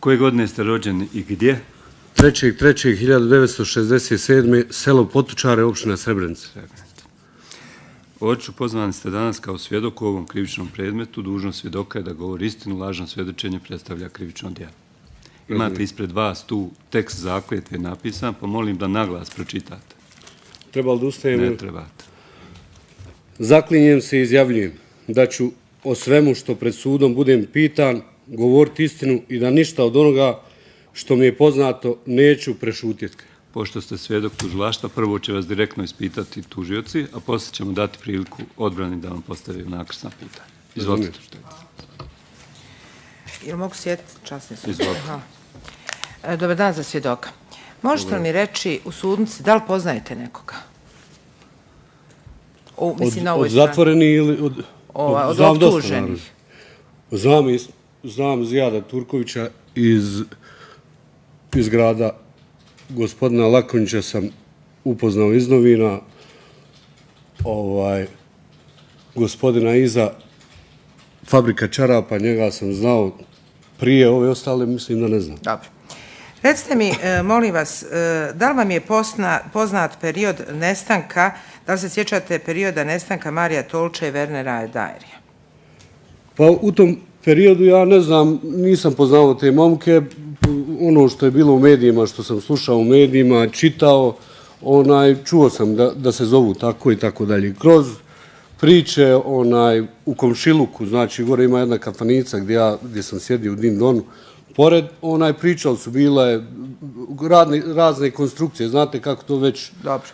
Koje godine ste rođeni i gdje? 3.3.1967. selo Potučare, opština Srebrenica. Oču, pozvani ste danas kao svjedok u ovom krivičnom predmetu. Dužnost svjedoka je da govori istinu, lažno svjedočenje predstavlja krivično djelo. Imate ispred vas tu tekst zakljetve napisan, pa molim da naglas pročitate. Treba li da ustajem? Ne trebate. Zaklinjem se i izjavljujem da ću o svemu što pred sudom budem pitan, govoriti istinu i da ništa od onoga što mi je poznato neću prešutjeti. Pošto ste svjedok tužilašta, prvo će vas direktno ispitati tužioci, a poslije ćemo dati priliku odbrani da vam postavaju nakrsna pitanja. Izvolite. Ili mogu sjetiti časni sud? Izvolite. E, dobar dan za svjedoka. Možete li mi reći u sudnici da li poznajete nekoga? O, mislim, na Od, ovoj od strani. zatvoreni ili od... Ova, od optuženih. Znam, is- znam Zijada Turkovića iz, iz grada gospodina Lakonjića sam upoznao iz novina ovaj, gospodina Iza fabrika čarapa, njega sam znao prije ove ostale, mislim da ne znam. Dobro. Recite mi, e, molim vas, e, da li vam je posna, poznat period nestanka, da li se sjećate perioda nestanka Marija Tolča i Wernera Dajerija? Pa u tom periodu ja ne znam, nisam poznao te momke, ono što je bilo u medijima, što sam slušao u medijima, čitao, onaj, čuo sam da, da se zovu tako i tako dalje. Kroz priče onaj, u komšiluku, znači gore ima jedna kafanica gdje, ja, gdje sam sjedio u Din Donu, pored, onaj, pričali su bile radne, razne konstrukcije, znate kako to već, Dobro.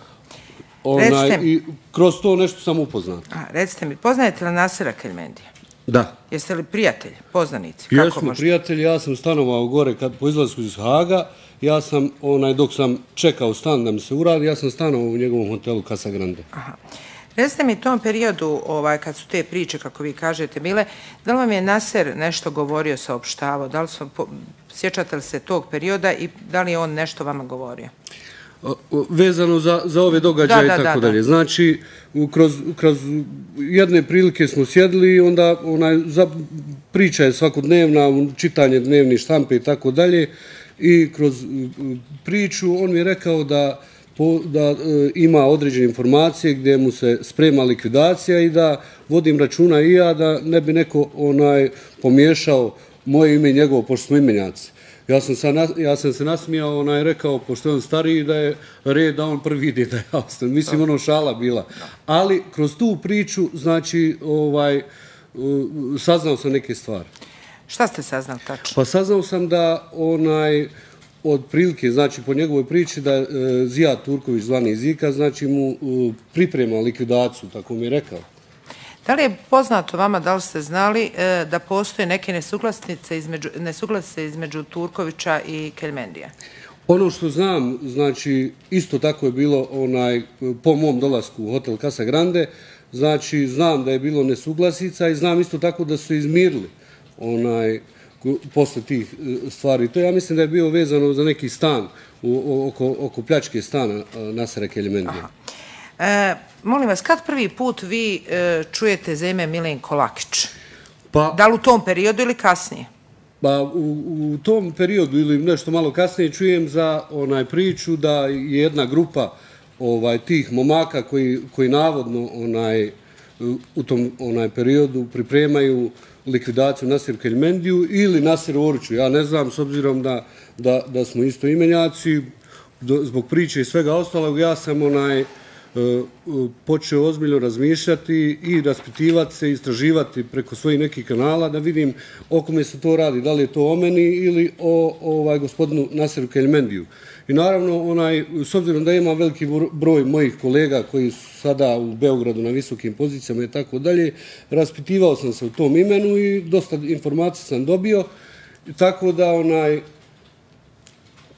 onaj, Recite mi. i kroz to nešto sam upoznat. A, recite mi, poznajete li Nasira Kelmendija? Da. Jeste li prijatelji, poznanici? Jesmo možete? prijatelji, ja sam stanovao gore kad po izlasku iz Haga, ja sam, onaj, dok sam čekao stan da mi se uradi, ja sam stanovao u njegovom hotelu Casa Grande. Aha. Recite mi, u tom periodu, ovaj, kad su te priče, kako vi kažete, bile, da li vam je Naser nešto govorio, saopštavao? Da li su, po, sjećate li se tog perioda i da li je on nešto vama govorio? Vezano za, za ove događaje Da, da, i tako da, da. dalje. Znači, kroz, kroz jedne prilike smo sjedili, onda onaj, za, priča je svakodnevna, čitanje dnevnih štampe i tako dalje, i kroz priču on mi je rekao da po, da e, ima određene informacije gdje mu se sprema likvidacija i da vodim računa i ja da ne bi neko onaj pomiješao moje ime i njegovo, pošto smo imenjaci. Ja sam, sa, ja sam se nasmijao, onaj rekao, pošto je on stariji, da je red da on prvi ide da ja ostanem. Mislim, ono šala bila. Ali kroz tu priču, znači, ovaj, saznao sam neke stvari. Šta ste saznali tačno? Pa saznao sam da onaj od prilike, znači po njegovoj priči da e, Zija Turković zvani Zika, znači mu e, priprema likvidaciju, tako mi je rekao. Da li je poznato vama, da li ste znali e, da postoje neke nesuglasnice između, nesuglasice između Turkovića i Kelmendija? Ono što znam, znači isto tako je bilo onaj po mom dolasku u hotel Casa Grande, znači znam da je bilo nesuglasica i znam isto tako da su se izmirili onaj posle tih e, stvari. To ja mislim da je bio vezano za neki stan u, oko, oko pljačke stana e, Nasara Kelimendija. E, molim vas, kad prvi put vi e, čujete za ime Milenko Lakić? Pa, Da li u tom periodu ili kasnije? Pa u, u tom periodu ili nešto malo kasnije čujem za onaj priču da je jedna grupa ovaj tih momaka koji, koji navodno onaj u tom onaj periodu pripremaju likvidaciju Nasir Keljmendiju ili Nasir Oriću. Ja ne znam, s obzirom da, da, da smo isto imenjaci, do, zbog priče i svega ostalog, ja sam onaj počeo ozbiljno razmišljati i raspitivati se, istraživati preko svojih nekih kanala da vidim o kome se to radi, da li je to o meni ili o ovaj gospodinu Naseru Keljmendiju. I naravno, onaj, s obzirom da ima veliki broj mojih kolega koji su sada u Beogradu na visokim pozicijama i tako dalje, raspitivao sam se u tom imenu i dosta informacija sam dobio, tako da onaj,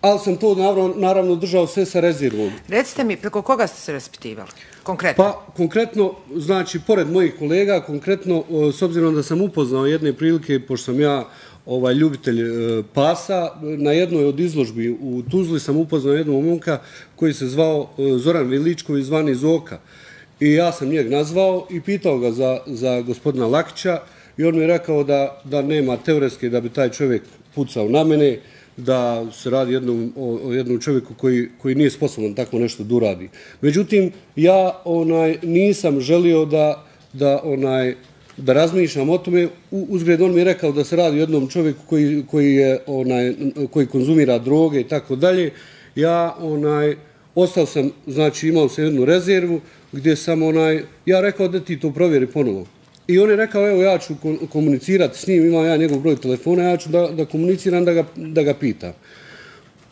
ali sam to naravno, naravno držao sve sa rezervom. Recite mi, preko koga ste se raspitivali? Konkretno. Pa, konkretno, znači, pored mojih kolega, konkretno, o, s obzirom da sam upoznao jedne prilike, pošto sam ja ovaj ljubitelj e, pasa, na jednoj od izložbi u Tuzli sam upoznao jednog momka koji se zvao e, Zoran Viličković, zvani Zoka. I ja sam njeg nazvao i pitao ga za, za gospodina Lakića i on mi je rekao da, da nema teoretske da bi taj čovjek pucao na mene, da se radi jednom, o, o jednom čovjeku koji, koji nije sposoban tako nešto da uradi. Međutim, ja onaj nisam želio da, da onaj da razmišljam o tome. Uzgred on mi je rekao da se radi o jednom čovjeku koji, koji, je, onaj, koji konzumira droge i tako dalje. Ja onaj, ostao sam, znači imao sam jednu rezervu gdje sam onaj, ja rekao da ti to provjeri ponovo. I on je rekao, evo ja ću komunicirati s njim, imam ja njegov broj telefona, ja ću da, da komuniciram, da ga, da ga pitam.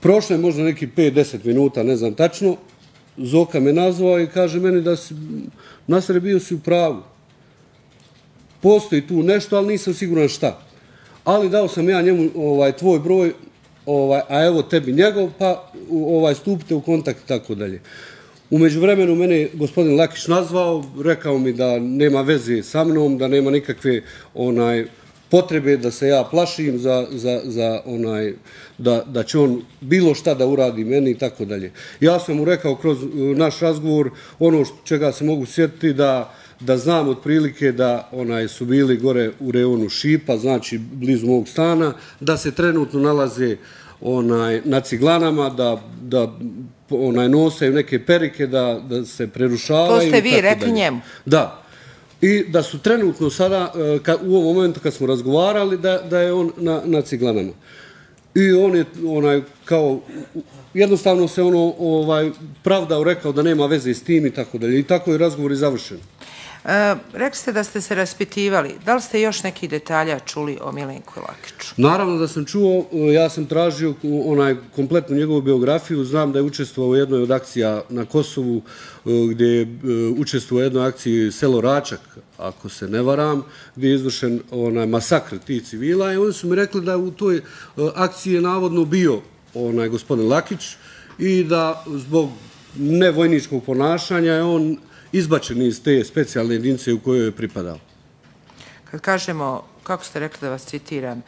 Prošlo je možda neki 5-10 minuta, ne znam tačno, Zoka me nazvao i kaže meni da si, Nasre bio si u pravu. Postoji tu nešto, ali nisam siguran šta. Ali dao sam ja njemu ovaj tvoj broj, ovaj, a evo tebi njegov, pa ovaj stupite u kontakt i tako dalje. Umeđu vremenu mene gospodin Lakić nazvao, rekao mi da nema veze sa mnom, da nema nikakve onaj potrebe da se ja plašim za, za, za onaj, da, da će on bilo šta da uradi meni i tako dalje. Ja sam mu rekao kroz e, naš razgovor ono što, čega se mogu sjetiti da da znam otprilike da onaj su bili gore u reonu Šipa, znači blizu mog stana, da se trenutno nalaze onaj na ciglanama, da, da onaj nosaju neke perike da, da se prerušavaju. To ste vi rekli njemu? Da. I da su trenutno sada, e, ka, u ovom momentu kad smo razgovarali, da, da je on na, na ciglanama. I on je onaj kao jednostavno se ono ovaj pravdao rekao da nema veze s tim i tako dalje. I tako je razgovor i završen. E, rekli ste da ste se raspitivali. Da li ste još neki detalja čuli o Milenku Lakiću? Naravno da sam čuo, e, ja sam tražio onaj kompletnu njegovu biografiju. Znam da je učestvovao u jednoj od akcija na Kosovu, e, gdje je e, učestvovao u jednoj akciji Selo Račak, ako se ne varam, gdje je izvršen onaj masakr tih civila. I oni su mi rekli da u toj akciji je navodno bio onaj gospodin Lakić i da zbog nevojničkog ponašanja je on izbačen iz te specijalne jedinice u kojoj je pripadao. Kad kažemo, kako ste rekli da vas citiram,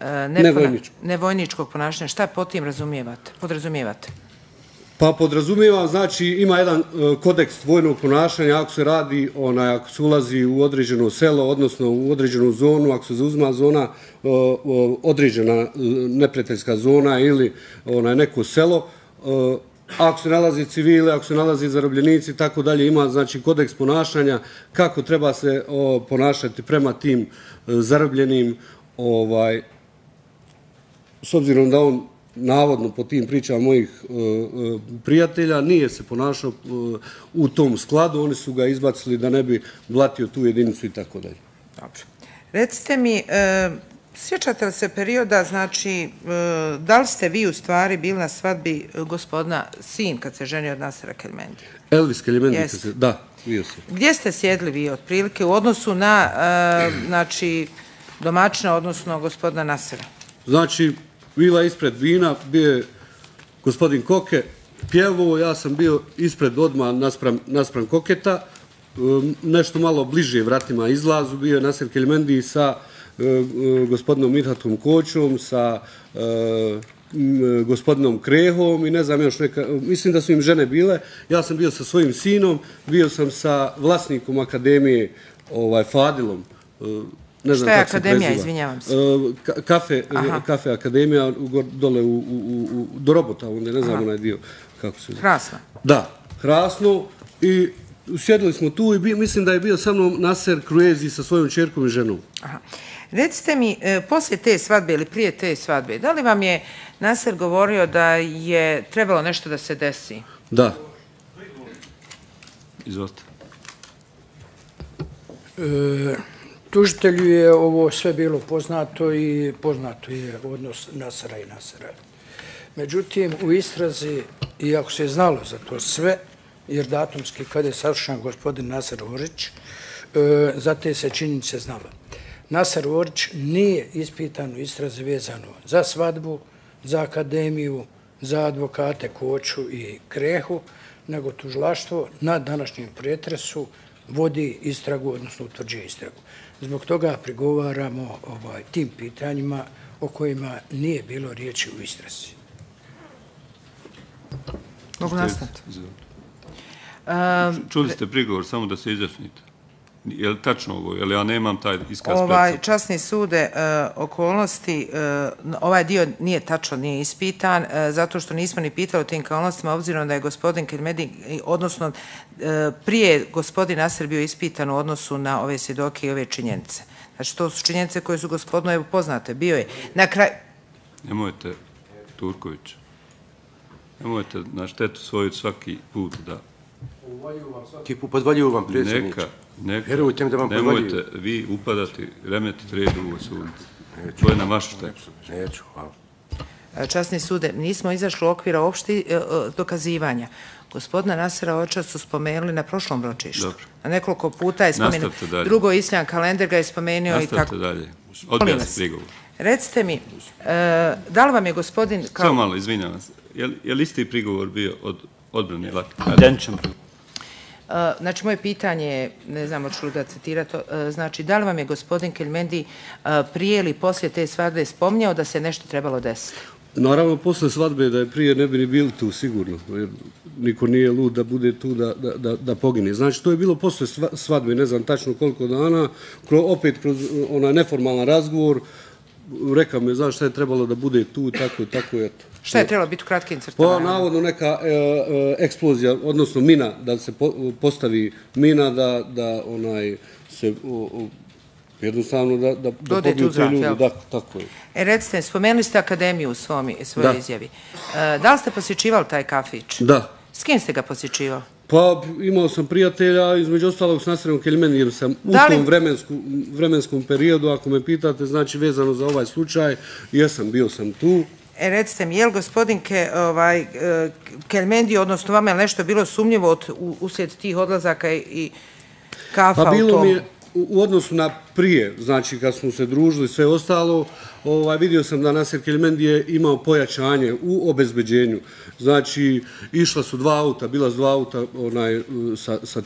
e, nevojničko. nevojničkog ponašanja, šta po tim razumijevate? Podrazumijevate? Pa podrazumijevam, znači ima jedan e, kodeks vojnog ponašanja ako se radi, onaj, ako se ulazi u određeno selo, odnosno u određenu zonu, ako se zauzma zona, e, određena neprijateljska zona ili onaj, neko selo, ako se nalazi civile, ako se nalazi zarobljenici, tako dalje, ima znači kodeks ponašanja, kako treba se ponašati prema tim e, zarobljenim, ovaj, s obzirom da on navodno po tim pričama mojih e, e prijatelja, nije se ponašao e, u tom skladu, oni su ga izbacili da ne bi blatio tu jedinicu i tako dalje. Dobro. Recite mi, e, Sjećate li se perioda, znači, e, da li ste vi u stvari bili na svadbi gospodina sin kad se ženio od Nasera Kelmendi? Elvis Kelmendi, da, bio sam. Gdje ste sjedli vi otprilike u odnosu na, e, znači, domaćina, odnosno gospodina Nasera? Znači, bila ispred vina, bio je gospodin Koke, pjevo, ja sam bio ispred odma naspram, naspram Koketa, e, nešto malo bliže vratima izlazu, bio je Naser Kelmendi sa E, gospodinom Mirhatom Koćom, sa e, gospodinom Krehom i ne znam još neka, mislim da su im žene bile. Ja sam bio sa svojim sinom, bio sam sa vlasnikom akademije ovaj, Fadilom. E, ne znam Šta je akademija, izvinjavam se? Kafe, kafe akademija dole u, u, u, do robota, onda ne znam onaj dio kako se... Hrasno. Da, hrasno i sjedili smo tu i mislim da je bio sa mnom Nasser Kruezi sa svojom čerkom i ženom. Aha. Recite mi, e, poslije te svadbe ili prije te svadbe, da li vam je Nasser govorio da je trebalo nešto da se desi? Da. Izvolite. E, tužitelju je ovo sve bilo poznato i poznato je odnos Nasera i Nasera. Međutim, u istrazi, iako se je znalo za to sve, jer datumski kada je savršen gospodin Nasar Orić, e, za te se činjenice znalo. Nasar Orić nije ispitan u istrazi vezano za svadbu, za akademiju, za advokate Koću i Krehu, nego tužlaštvo na današnjem pretresu vodi istragu, odnosno utvrđuje istragu. Zbog toga prigovaramo ovaj, tim pitanjima o kojima nije bilo riječi u istrazi. Mogu nastaviti? Čuli ste prigovor, samo da se izjasnite. Je li tačno ovo? Je li ja nemam taj iskaz Ovaj, pred časni sude, e, okolnosti, e, ovaj dio nije tačno, nije ispitan, e, zato što nismo ni pitali o tim okolnostima, obzirom da je gospodin Kermedi, odnosno e, prije gospodin Nasr bio ispitan u odnosu na ove svjedoke i ove činjenice. Znači, to su činjenice koje su gospodinu evo poznate. Bio je na kraj... Nemojte, Turković. Nemojte na štetu svoju svaki put da... Put podvaljuju vam predsjedniče. Neka, neka. Vjerujte mi da vam Nemojte podvaljuju. vi upadati, remetiti red u ovoj sudnici. To je na vašu štetu. Neću, hvala. E, Časni sude, nismo izašli u okvira opšti e, e, dokazivanja. Gospodina Nasera Oča su spomenuli na prošlom ročištu. Dobro. Na nekoliko puta je spomenuo. Nastavite dalje. Drugo, Isljan kalender ga je spomenuo i tako. Nastavite dalje. Odbija vas. se prigovor. Recite mi, e, da li vam je gospodin... Kao, Samo malo, izvinjavam se. Je li, je li isti prigovor bio od odbrane Laki? Identičan. E, znači, moje pitanje je, ne znam, hoću li ga citirati, e, znači, da li vam je gospodin Keljmendi e, prije ili poslije te svadbe spomnjao da se nešto trebalo desiti? Naravno, posle svadbe da je prije ne bi ni bili tu sigurno, jer niko nije lud da bude tu da, da, da, da pogine. Znači, to je bilo posle sva- svadbe, ne znam tačno koliko dana, kro, opet kroz onaj neformalan razgovor, rekao mi je, znaš šta je trebalo da bude tu, tako tako, eto. Šta je trebalo biti u kratkim crtama? Pa, navodno neka e, e, eksplozija, odnosno mina, da se po, postavi mina, da, da onaj se o, o, jednostavno da, da, da pobiju te ljude, jel? da, tako je. E, recite, spomenuli ste akademiju u svom, svojoj izjavi. E, da li ste posjećivali taj kafić? Da. S kim ste ga posjećivao? Pa imao sam prijatelja, između ostalog s Nasrenom Keljmenijem sam u Da li- tom vremensku, vremenskom periodu, ako me pitate, znači vezano za ovaj slučaj, jesam, bio sam tu. E, recite mi, je li gospodin ovaj, e, Kelmendi, odnosno vama je li nešto bilo sumnjivo od, uslijed tih odlazaka i, kafa Pa u bilo tom? mi je u odnosu na prije, znači kad smo se družili sve ostalo, ovaj, vidio sam da Nasir Keljmendi je imao pojačanje u obezbeđenju. Znači, išla su dva auta, bila su dva auta onaj, sa, sa,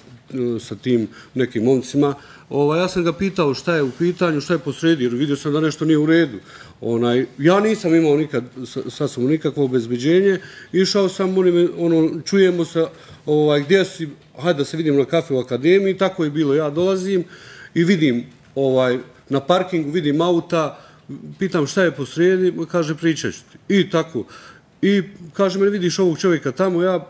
sa tim nekim momcima. Ovaj, ja sam ga pitao šta je u pitanju, šta je posredi, jer vidio sam da nešto nije u redu. Onaj, ja nisam imao nikad, sa- sam nikakvo obezbeđenje. Išao sam, oni ono, čujemo se, ovaj, gdje si, hajde da se vidim na kafe u akademiji, tako je bilo, ja dolazim i vidim ovaj, na parkingu, vidim auta, pitam šta je po posrijedi, kaže pričat ću ti. I tako. I kaže meni, vidiš ovog čovjeka tamo, ja,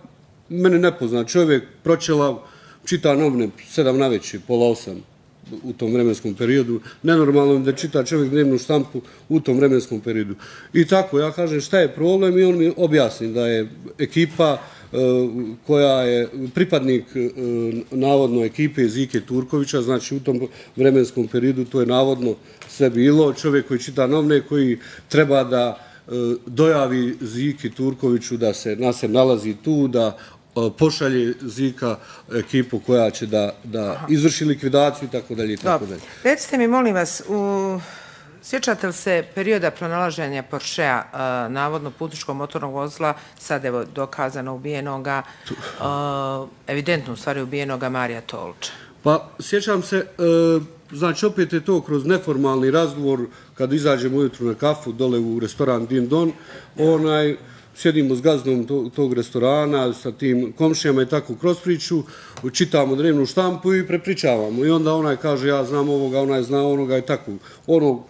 mene ne pozna čovjek, pročela, čita novine, sedam na veći, pola osam u tom vremenskom periodu. Nenormalno da čita čovjek dnevnu štampu u tom vremenskom periodu. I tako, ja kažem šta je problem i on mi objasni da je ekipa e, koja je pripadnik e, navodno ekipe Zike Turkovića, znači u tom vremenskom periodu to je navodno sve bilo. Čovjek koji čita novine, koji treba da e, dojavi Ziki Turkoviću da se Nasem nalazi tu, da pošalje Zika ekipu koja će da, da izvrši likvidaciju i tako dalje i tako dalje. Recite mi, molim vas, u... Sjećate li se perioda pronalaženja Porschea, uh, navodno putničkog motornog vozila, sad evo dokazano ubijenoga, uh, evidentno u stvari ubijenoga Marija Tolča? Pa, sjećam se, e, znači opet je to kroz neformalni razgovor, kad izađemo ujutru na kafu dole u restoran Din Don, onaj, sjedimo s gazdom to, tog restorana, sa tim komšijama i tako kroz priču, čitamo drevnu štampu i prepričavamo. I onda onaj kaže, ja znam ovoga, onaj zna onoga i tako. Ono,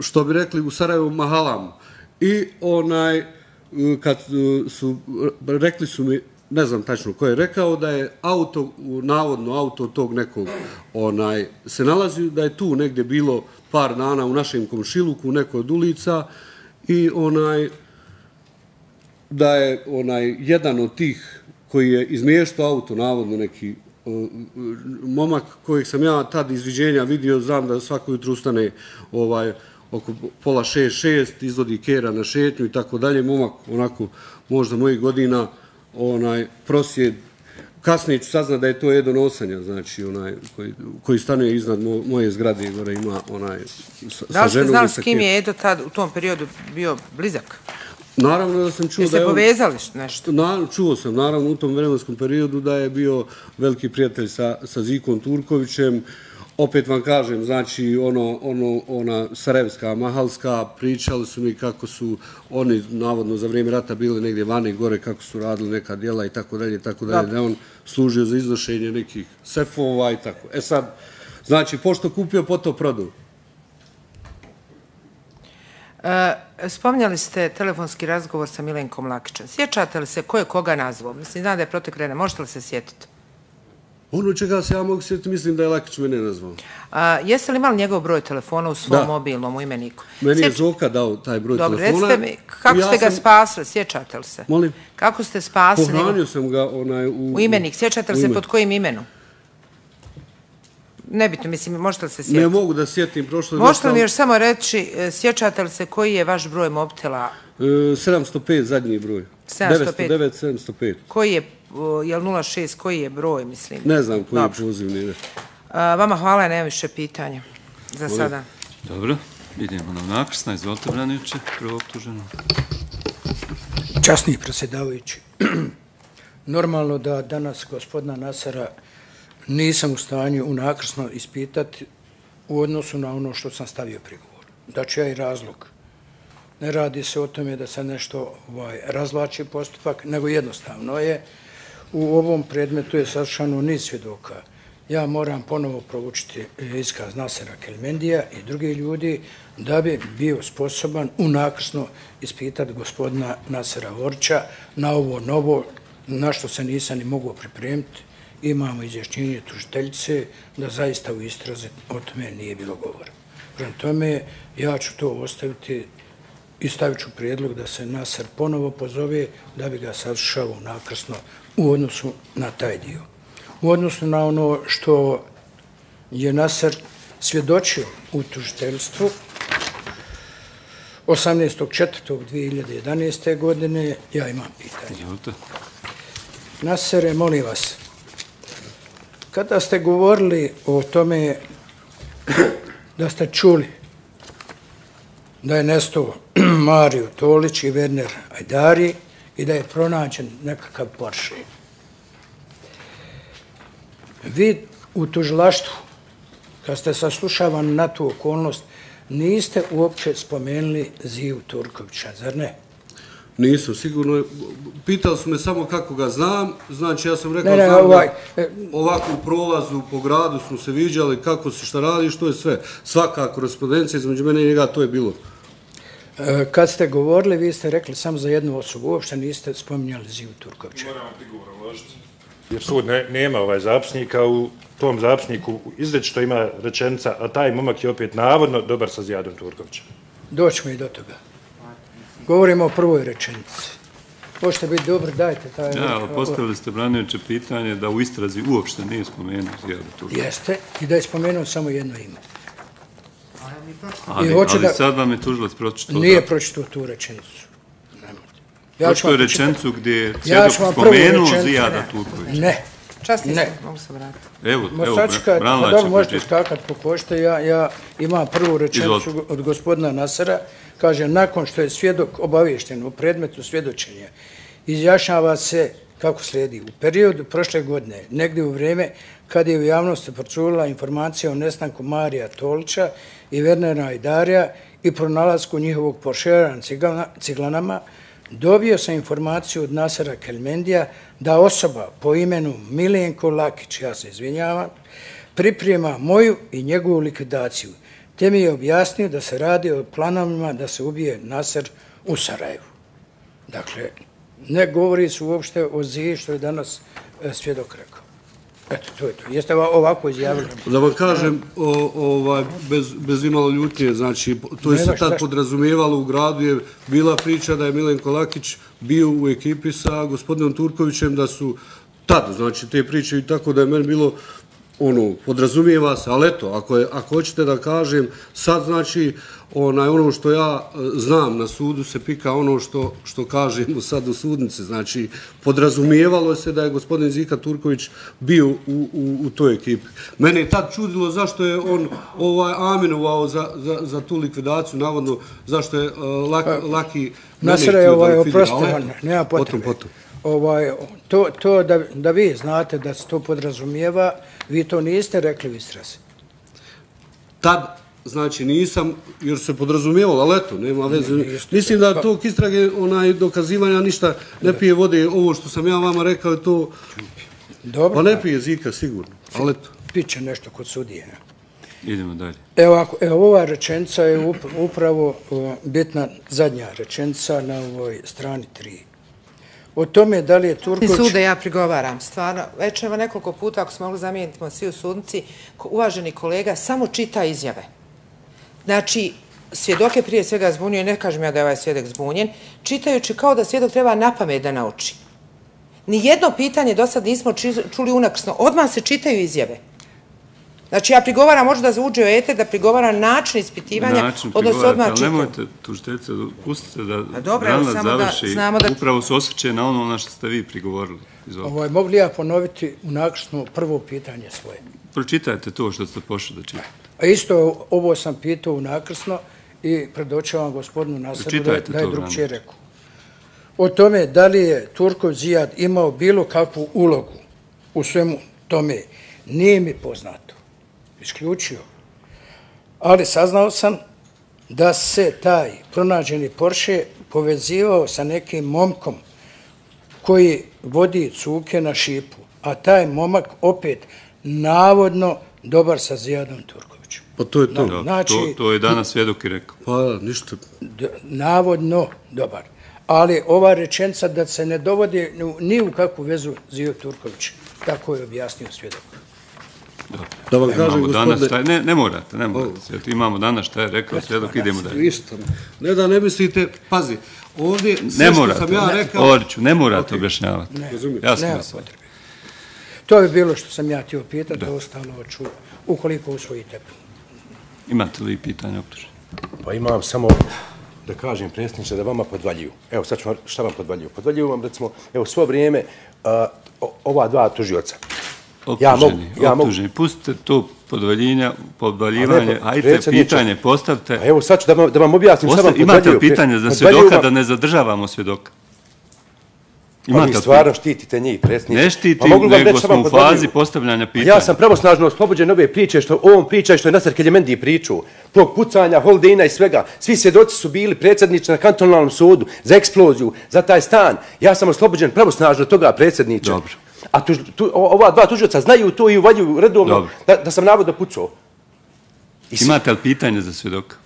što bi rekli u Sarajevu, mahalam. I onaj, kad su, rekli su mi, ne znam tačno ko je rekao, da je auto, navodno auto tog nekog, onaj, se nalazi, da je tu negdje bilo par dana u našem komšiluku, u nekoj od ulica i onaj, da je onaj jedan od tih koji je izmještao auto, navodno neki momak kojeg sam ja tad izviđenja vidio, znam da svako jutro ustane ovaj, oko pola šest, šest, izvodi kera na šetnju i tako dalje. Momak, onako, možda mojih godina, onaj, prosjed, kasnije ću saznat da je to Edo Nosanja, znači, onaj, koji, koji stanuje iznad mo, moje zgrade, gore ima, onaj, sa, Da li ste ženom i znali sa s kim je Edo tad u tom periodu bio blizak? Naravno da sam čuo da Jeste je on... povezali nešto? Na, čuo sam, naravno, u tom vremenskom periodu da je bio veliki prijatelj sa, sa Zikom Turkovićem. opet vam kažem, znači, ono, ono, ona Sarajevska, Mahalska, pričali su mi kako su oni, navodno, za vrijeme rata bili negdje vani gore, kako su radili neka djela i tako dalje, i tako dalje, da je on služio za iznošenje nekih sefova i tako. E sad, znači, pošto kupio, poto prodao. E, Spominjali ste telefonski razgovor sa Milenkom Lakićem. Sjećate li se ko je koga nazvao? Mislim, zna da je protekrene. Možete li se sjetiti? Ono čega se ja mogu sjetiti, mislim da je Lakić mene nazvao. A, jeste li imali njegov broj telefona u svom Da. mobilnom u imeniku? Meni je Sjeć- Zoka dao taj broj Dobro, telefona. recite mi, kako Ja ste ga sam- spasili, sjećate li se? Molim? Kako ste spasili Pohranio sam ga onaj u... u imenik? Sjećate li se pod kojim imenom? Nebitno, mislim, možete li se Ne sjetiti? mogu da sjetim, prošlo je Možete li mi još samo reći, e, sjećate li se koji je vaš broj mobitela? E, 705 zadnji broj. 705. 909, 705. Koji je, o, jel 06, koji je broj, mislim? Ne znam koji je Dobro. poziv nije. A, vama hvala, ja nemam više pitanja za sada. Dobro, idemo na nakrsna. Izvolite, Branjuće, prvo optuženo. Časni predsjedavajući, normalno da danas gospodina Nasara nisam u stanju unakrsno ispitati u odnosu na ono što sam stavio prigovor. Da ću ja i razlog. Ne radi se o tome da se nešto ovaj, razlači postupak, nego jednostavno je u ovom predmetu je sašano niz svjedoka. Ja moram ponovo proučiti iskaz Nasera Kelmendija i drugi ljudi da bi bio sposoban unakrsno ispitati gospodina Nasera Orča na ovo novo, na što se nisam ni mogu pripremiti. Imamo izjašnjenje tužiteljice da zaista u istrazi o tome nije bilo govora. Prema tome, ja ću to ostaviti i stavit ću prijedlog da se Nasar ponovo pozove da bi ga saslušao nakrsno u odnosu na taj dio. U odnosu na ono što je Nasar svjedočio u tužiteljstvu 18.4.2011. godine, ja imam pitanje. Nasere, molim vas, kada ste govorili o tome da ste čuli da je nestao Mario Tolić i Werner Ajdari i da je pronađen nekakav Porsche. Vi u tužilaštvu, kad ste saslušavani na tu okolnost, niste uopće spomenuli Ziju Turkovića, zar ne? Nisam, sigurno. Pitali su me samo kako ga znam, znači ja sam rekao Ne, ne, znam ovaj, ga e- ovako u prolazu po gradu smo se viđali kako se šta radi, što je sve. Svaka korespondencija između mene i njega, to je bilo. E, Kad ste govorili, vi ste rekli samo za jednu osobu, uopšte niste spominjali Ziju Turkovića. Moramo prigovor uložiti. Jer sud ne, nema ovaj zapisnika, u tom zapisniku izrečito ima rečenica, a taj momak je opet navodno dobar sa Zijadom Turkovićem. Doćemo i do toga. Govorimo o prvoj rečenici. Možete biti dobro, dajte taj... Ja, ali postavili ste Branjuće pitanje da u istrazi uopšte nije spomenuo Zijadu Turkovića. Jeste, i da je spomenuo samo jedno ime. Ali, ali da- sad vam je tužilac pročitao Nije da- pročitao tu rečenicu. Nemojte. pročitao vam je pročitati. rečenicu gdje je Ja svjedok ću vam prvu spomenuo rečenicu- Zijada. Turkovića. Ne, Časni Ne. mogu se vratiti. Evo, Mo evo, sačekajte, Branla pa će možete skakati po košte. Ja, ja imam prvu rečenicu od gospodina Nasara. Kaže, nakon što je svjedok obavješten u predmetu svjedočenja, izjašnjava se kako slijedi. U periodu prošle godine, negdje u vrijeme kad je u javnosti procurila informacija o nestanku Marija Tolića i Wernera Idarija i pronalasku njihovog Porschera na ciglana- ciglanama, dobio sam informaciju od Nasara Kalmendija da osoba po imenu Milenko Lakić, ja se izvinjavam, priprema moju i njegovu likvidaciju, te mi je objasnio da se radi o planovima da se ubije Nasar u Sarajevu. Dakle, ne govori se uopšte o ziji što je danas e, svjedok rekao. Eto, to je to. Jeste ova- ovako izjavili? Da vam kažem, o, ovaj, bez, bez imalo ljutnje, znači, to je se tad šta. podrazumijevalo u gradu, je bila priča da je Milenko Lakić bio u ekipi sa gospodinom Turkovićem, da su tad, znači, te priče i tako da je meni bilo ono, podrazumijeva se, ali eto, ako, je, ako hoćete da kažem, sad znači, onaj, ono što ja e, znam na sudu se pika ono što, što kažemo sad u sudnici, znači, podrazumijevalo se da je gospodin Zika Turković bio u, u, u toj ekipi. Mene je tad čudilo zašto je on ovaj aminovao za, za, za tu likvidaciju, navodno, zašto je uh, lak, Laki... mene Nasra htio je ovaj, oprostite, nema potrebe. Potom, potom. Ovaj, to, to da, da vi znate da se to podrazumijeva, vi to niste rekli u istrazi. tad, znači nisam, jer se podrazumijevalo, ali eto, nema veze. Mislim da tog istrage, onaj, dokazivanja ništa ne pije vode, ovo što sam ja vama rekao je to, Dobro, pa ne pije zika sigurno, ali eto. piće nešto kod sudije. Idemo dalje. Evo, ako, evo ova rečenica je up- upravo uh, bitna zadnja rečenica na ovoj strani 3. O tome da li je Turković... sude ja prigovaram, stvarno. Već evo nekoliko puta, ako smo mogli zamijeniti svi u sudnici, uvaženi kolega samo čita izjave. Znači, svjedok je prije svega zbunio, ne kažem ja da je ovaj svjedok zbunjen, čitajući kao da svjedok treba na pamet da nauči. Nijedno pitanje do sad nismo čuli unakrsno. Odmah se čitaju izjave. Znači, ja prigovaram, možda da uđe u eter, da prigovaram način ispitivanja, način odnosno odmah ali čitam. nemojte, tužiteljice, pustite da Pa da završi. znamo da- Upravo se osvrće na ono na što ste vi prigovorili. Izvolite. Ovaj, mogu li ja ponoviti unakrsno prvo pitanje svoje? Pročitajte to što ste pošli da čitate. A isto ovo sam pitao unakrsno i predočavam gospodinu Nasaru da, da je drugčije rekao. O tome da li je Turkov Zijad imao bilo kakvu ulogu u svemu tome, nije mi poznato. Isključio. Ali saznao sam da se taj pronađeni Porsche povezivao sa nekim momkom koji vodi cuke na šipu, a taj momak opet navodno dobar sa Zijadom Turkovićem. Pa to je to. Znači- to, to je danas svjedok i rekao. Pa ništa. Navodno dobar. Ali ova rečenica da se ne dovodi ni u kakvu vezu Zijo Turković, tako je objasnio svjedok. Da vam kažem, gospodine, šta ne, ne morate, ne morate. Svjedok. Imamo danas šta je rekao svjedok, idemo dalje. ništa. Ne da ne mislite, pazi, ovdje sve Ne što morate, sam ja rekao, Oriću, ne morate objašnjavati. razumijem. Jasno Nema je sve. potrebe. To je bilo što sam ja htio pitati, a ostalo ću, ukoliko usvojite. Imate li pitanje optužen? Pa imam samo da kažem predsjedniče da vama podvaljuju. Evo sad ću vam, šta vam podvaljuju? Podvaljuju vam recimo, evo svo vrijeme ova dva tužioca. Ja mogu- Optuženi, ja mogu- optuženi. Pustite to podvaljenja, podvaljivanje, ne, ajte predsjedniče. pitanje postavte. A evo sad ću da vam, da vam objasnim šta vam imate podvaljuju. li pitanje za svjedoka vam- da ne zadržavamo svjedoka? Vi Imate li stvarno štitite njih, predsjedniče. Ne štiti, Pa nego reći smo u fazi postavljanja Pa pitanja. Ja sam pravosnažno oslobođen ove priče što on priča i što je Nasar Keljemendi pričao. Tog pucanja, holdina i svega. Svi svjedoci su bili predsjednici na kantonalnom sudu za eksploziju, za taj stan. Ja sam oslobođen pravosnažno toga predsjedniče. Dobro. A tu, tu, ova dva tužioca znaju to i uvaljuju redovno Dobro. da, da sam navodno pucao. I s- Imate li pitanje za svjedoka?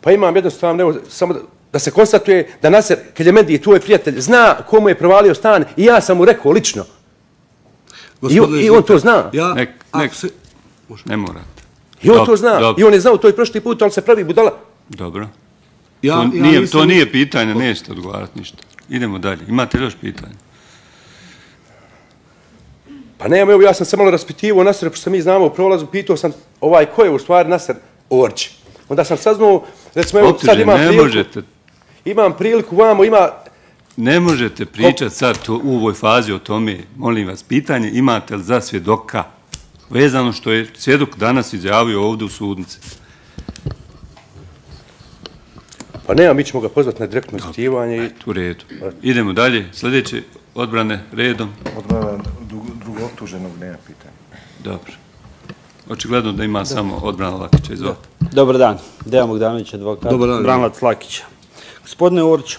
Pa imam jednostavno, evo, samo da, da se konstatuje da Nasar Keljemendi, tvoj prijatelj, zna komu je provalio stan i ja sam mu rekao lično. gospodine i on to zna. Ja, Nek- se- Ne morate. I on to zna. dobro. I on je znao to i prošli put, ali se pravi budala. Dobro. ja, To, ja nije, nisam- to nije pitanje, nećete odgovarati ništa. Idemo dalje. Imate li još pitanje? Pa nema, evo ja sam se malo raspitivo Nasar, pošto mi znamo u prolazu, pitao sam ovaj, ko je u stvari Nasar Orć. Onda sam saznao, recimo, evo sad Optužen, imam ne priliku, možete, imam priliku, vamo ima, ne možete pričati sad to, u ovoj fazi o tome. Molim vas, pitanje imate li za svjedoka? Vezano što je svjedok danas izjavio ovdje u sudnici. pa nema, mi ćemo ga pozvati na direktno ispitivanje U redu. Idemo dalje. Sljedeće odbrane redom. Odbrana drugog drugo optuženog nema pitanja. Dobro. Očigledno da ima samo odbrana Lakića. Izvolite. Dobar dan, Dejan Bogdanović, advokat, Dobar dan. Branlac Lakića. Gospodine Oriću,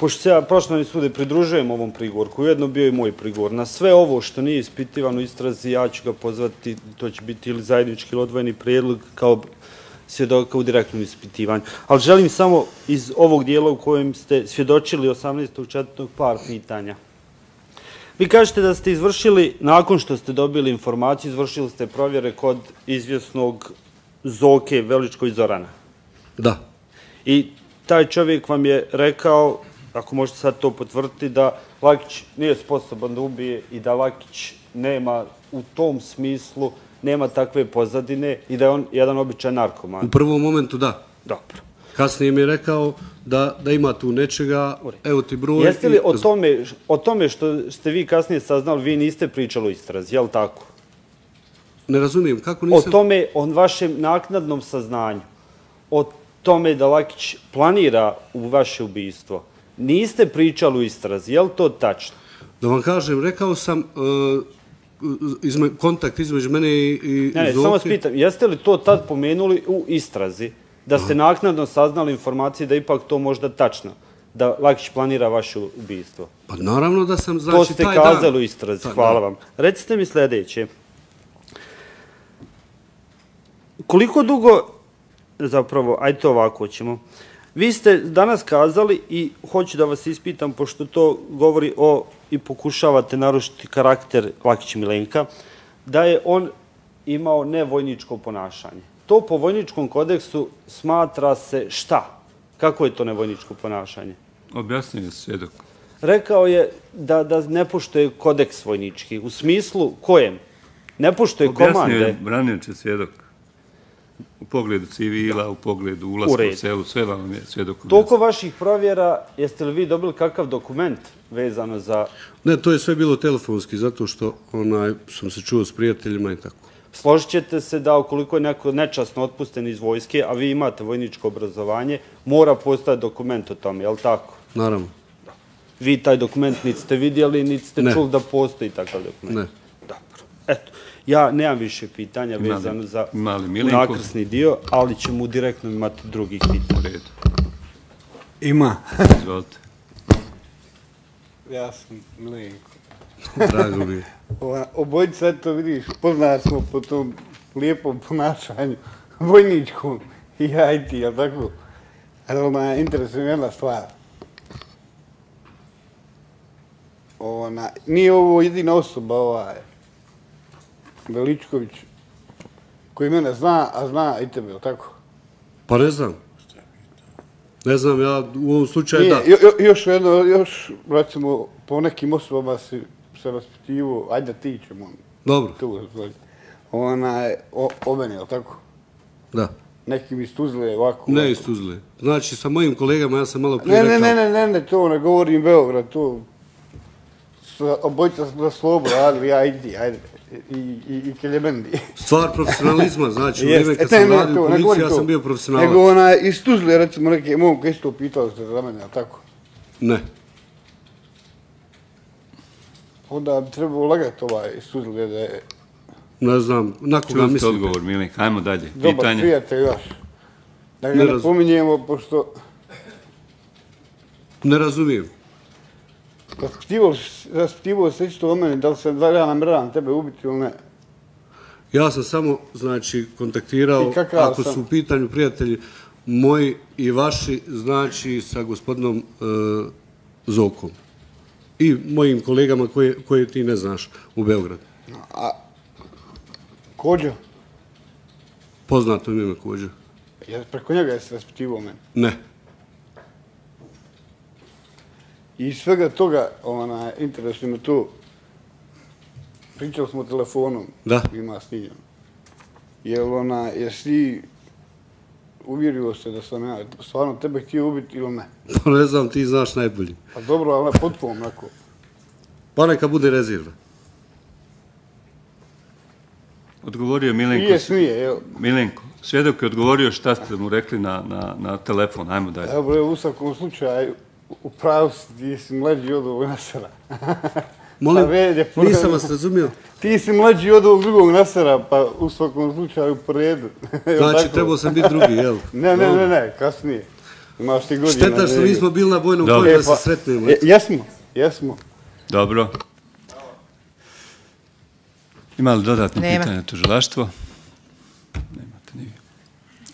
pošto se ja prošlani sude pridružujem ovom prigorku, ujedno bio i moj prigor, na sve ovo što nije ispitivano istrazi, ja ću ga pozvati, to će biti ili zajednički ili odvojeni prijedlog kao svjedoka u direktnom ispitivanju. Ali želim samo iz ovog dijela u kojem ste svjedočili 18.4. par pitanja. Vi kažete da ste izvršili, nakon što ste dobili informaciju, izvršili ste provjere kod izvjesnog Zoke Veličko iz Zorana. Da. I taj čovjek vam je rekao, ako možete sad to potvrditi, da Lakić nije sposoban da ubije i da Lakić nema u tom smislu, nema takve pozadine i da je on jedan običan narkoman. U prvom momentu da. Dobro. Kasnije mi je rekao da, da ima tu nečega, evo ti broj. Jeste li i- o tome, o tome što ste vi kasnije saznali, vi niste pričali o istrazi, je li tako? Ne razumijem, kako o nisam... tome, o vašem naknadnom saznanju, o tome da Lakić planira u vaše ubijstvo, niste pričali u istrazi, je li to tačno? Da vam kažem, rekao sam, e, izme, kontakt između mene i, i Ne, ne, samo vas pitam, jeste li to tad pomenuli u istrazi, da ste naknadno saznali informacije da ipak to možda tačno, da Lakić planira vaše ubistvo? Pa naravno da sam, znači, to ste taj kazali dan... u istrazi, Ta- hvala da. vam. Recite mi sljedeće. Koliko dugo, zapravo, ajde ovako ćemo, vi ste danas kazali i hoću da vas ispitam, pošto to govori o i pokušavate narušiti karakter Lakić Milenka, da je on imao nevojničko ponašanje. To po vojničkom kodeksu smatra se šta? Kako je to nevojničko ponašanje? Objasnio je svjedok. rekao je da, da ne poštuje kodeks vojnički. U smislu kojem? Ne poštuje Objasnio komande. je branioče svjedok. U pogledu civila, u pogledu U ulaska u, selu, sve vam je svjedok. Toliko vaših provjera, jeste li vi dobili kakav dokument vezano za... Ne, to je sve bilo telefonski, zato što onaj, sam se čuo s prijateljima i tako. Složit ćete se da ukoliko je neko nečasno otpusten iz vojske, a vi imate vojničko obrazovanje, mora postati dokument o tome, je li tako? Naravno, Vi taj dokument niti ste vidjeli, niti ste Ne. čuli da postoji takav dokument. ne. Ja nemam više pitanja vezano za nakrsni dio, ali ćemo direktno imati drugih pitanja. U redu. Ima. Izvolite. Ja sam Milenko. Drago mi je. Ova, Obojica, eto vidiš, poznati smo po tom lijepom ponašanju, vojničkom i IT, jel tako? Ali me interesuje jedna stvar. Ona, nije ovo jedina osoba, ovaj, Veličković, koji mene zna, a zna i tebe, jel tako? Pa ne znam. Ne znam, ja u ovom slučaju Nije, da. jo, jo, još jedno, još, recimo, po nekim osobama si se raspitivo, ajde da ti ćemo Dobro, tu. Ona je o, o meni, tako? da. Neki mi iz Tuzle ovako. Ne ovako. iz Tuzle. Znači, sa mojim kolegama, ja sam malo prije Ne, rekao... ne, ne, ne, ne, to ne govorim Beograd, to sa obojica smo za slobu radili, ja idi, ajde, i, i, i Keljebendi. Stvar profesionalizma, znači, u vrijeme kad e, ne, sam radio u to, policiji, ja to. sam bio profesionalac. Nego ona iz Tuzle, recimo, neke momke isto pitao se za mene, tako? Ne. Onda bi trebalo lagati ovaj iz Tuzle da je Ne znam, na koga Čuli ste mislite? odgovor, Milenko. Hajmo dalje. dobar Pitanje. prijatelj vaš. Da ga Ne ne, pominjemo, pošto Ne razumijem. Raspitivo, raspitivo se isto o meni, da li se da ja nameravam tebe ubiti ili ne. Ja sam samo, znači, kontaktirao, ako sam? su u pitanju prijatelji moji i vaši, znači, sa gospodinom e, Zokom. I mojim kolegama koje, koje ti ne znaš u Beogradu. A Kođo, Poznato ime Kođa. ja, preko njega je se raspitivo o meni. Ne. I iz svega toga, ona, interesuje me to, pričali smo telefonom, Da. ima snimljeno. Jel ona, jesi uvjerio se da sam ja stvarno tebe htio ubiti ili ne? Pa ne znam, ti znaš najbolji. Pa dobro, ali potpuno onako. Pa neka bude rezerva. Odgovorio Milenko. Nije smije, jel? Milenko, svjedok je odgovorio šta ste mu rekli na, na, na telefon. Hajmo dalje. Evo, bre, u svakom slučaju, u pravu si, ti si mlađi od ovog nasera. Molim, Pa red je po nisam vas razumio. Ti si mlađi od ovog drugog nasera, pa u svakom slučaju po redu. Znači, trebao sam biti drugi, jel? Ne, ne, ne, ne, kasnije. Imaš ti godina. Šteta što nismo bili na bojnom polju E, da se pa, sretnemo. je- Jesmo, jesmo. Dobro. Ima li dodatno Nema. pitanje tužilaštvo?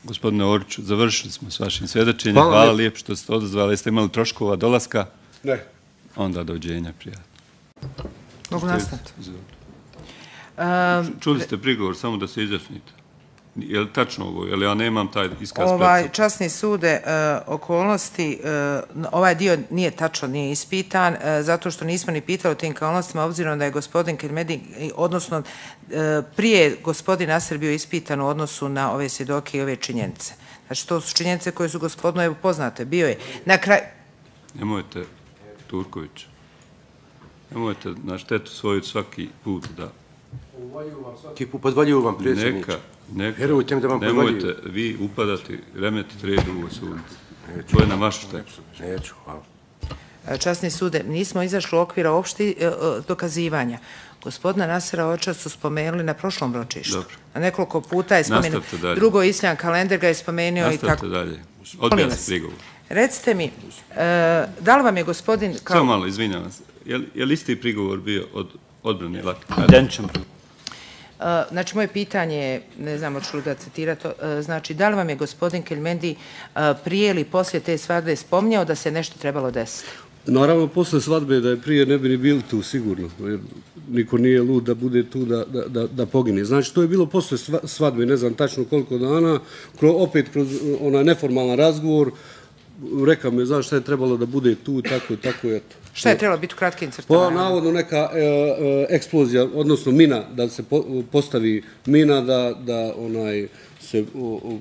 Gospodine Oriću, završili smo s vašim svjedočenjem. Hvala lijepo što ste odazvali. Jeste imali troškova dolaska? Ne. Onda dođenja, prijatno. Mogu nastaviti. Um, Čuli ste prigovor, samo da se izjasnite. Je li tačno ovo? Je li ja nemam taj iskaz Ovaj, pred sobom? časni sude, e, okolnosti, e, ovaj dio nije tačno, nije ispitan, e, zato što nismo ni pitali o tim okolnostima, obzirom da je gospodin Kermedi, i- odnosno e, prije gospodin Nasr bio ispitan u odnosu na ove svjedoke i ove činjenice. Znači, to su činjenice koje su gospodinu evo poznate. Bio je na kraju... Nemojte, Turković. Nemojte na štetu svoju svaki put da... Ki podvaljuju vam predsjedniče. Neka, neka. Vjerujte mi da vam Nemojte podvaljuju. vi upadati, remetiti red u sudnicu. To je na vašu štetu. Neću, hvala. e, časni sude, nismo izašli u okvira opšti e, e, dokazivanja. Gospodina Nasera Oča su spomenuli na prošlom ročištu. Dobro. Na nekoliko puta je spomenuo. Nastavite dalje. Drugo, Isljan kalender ga je spomenuo i Nastavite tako. dalje. Molim Odbija vas. se prigovor. Recite mi, e, da li vam je gospodin... Kao, Samo malo. Je li, je li isti prigovor bio od odbrane Laki? Identičan Uh, Znači, moje pitanje je, ne znam, hoću li ga citirati, uh, znači, da li vam je gospodin Kelmendi uh, prije ili poslije te svadbe spomnjao da se nešto trebalo desiti? Naravno, posle svadbe da je prije ne bi ni bili tu sigurno, jer niko nije lud da bude tu da, da, da, da pogine. Znači, to je bilo posle sva- svadbe, ne znam tačno koliko dana, kro, opet kroz uh, onaj neformalan razgovor, rekao mi je, znaš šta je trebalo da bude tu, tako i tako, eto. Šta je trebalo biti u kratkim crtama? Pa, navodno neka e, e, eksplozija, odnosno mina, da se po, postavi mina, da, da onaj se o, o,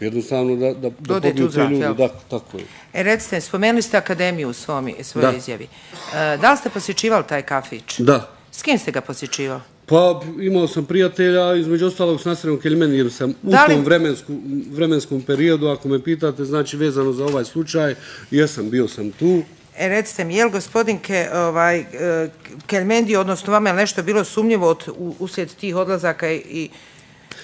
jednostavno da, da, da pobiju te ljudi, da, tako je. E, recite, spomenuli ste akademiju u svojoj izjavi. Uh, Da li ste posjećivali taj kafić? Da. S kim ste ga posjećivali? Pa imao sam prijatelja, između ostalog s Nasrenom Keljmenijem sam u Da li- tom vremensku, vremenskom periodu, ako me pitate, znači vezano za ovaj slučaj, jesam, bio sam tu. E, recite mi, je li gospodin ovaj, e, Kelmendi, odnosno vama je li nešto bilo sumnjivo od, uslijed tih odlazaka i,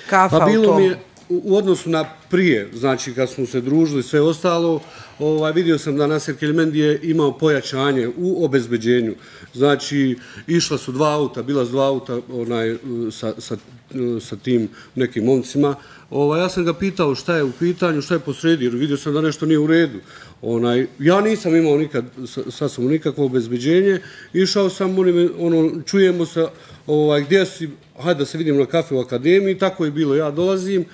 kafa Pa u tom? mi je u odnosu na prije, znači kad smo se družili sve ostalo, ovaj, vidio sam da Nasir Kelimendi je imao pojačanje u obezbeđenju. Znači, išla su dva auta, bila su dva auta onaj, sa, sa, sa tim nekim momcima. Ovaj, ja sam ga pitao šta je u pitanju, šta je posredi, jer vidio sam da nešto nije u redu. Onaj, ja nisam imao nikad, sa- sam nikakvo obezbeđenje. Išao sam, oni ono, čujemo se, ovaj, gdje si, hajde da se vidim na kafe u akademiji, tako je bilo, ja dolazim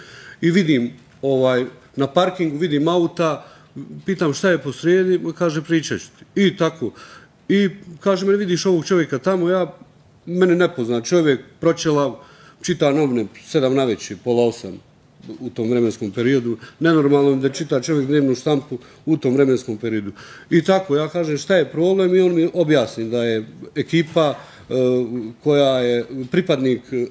i vidim ovaj, na parkingu, vidim auta, pitam šta je po sredi, kaže pričat ću ti. I tako. I kaže mene vidiš ovog čovjeka tamo, ja, mene nepoznat čovjek, pročela, čita novine, sedam na veći, pola osam u tom vremenskom periodu. Nenormalno je da čita čovjek dnevnu štampu u tom vremenskom periodu. I tako, ja kažem šta je problem i on mi objasni da je ekipa koja je pripadnik e,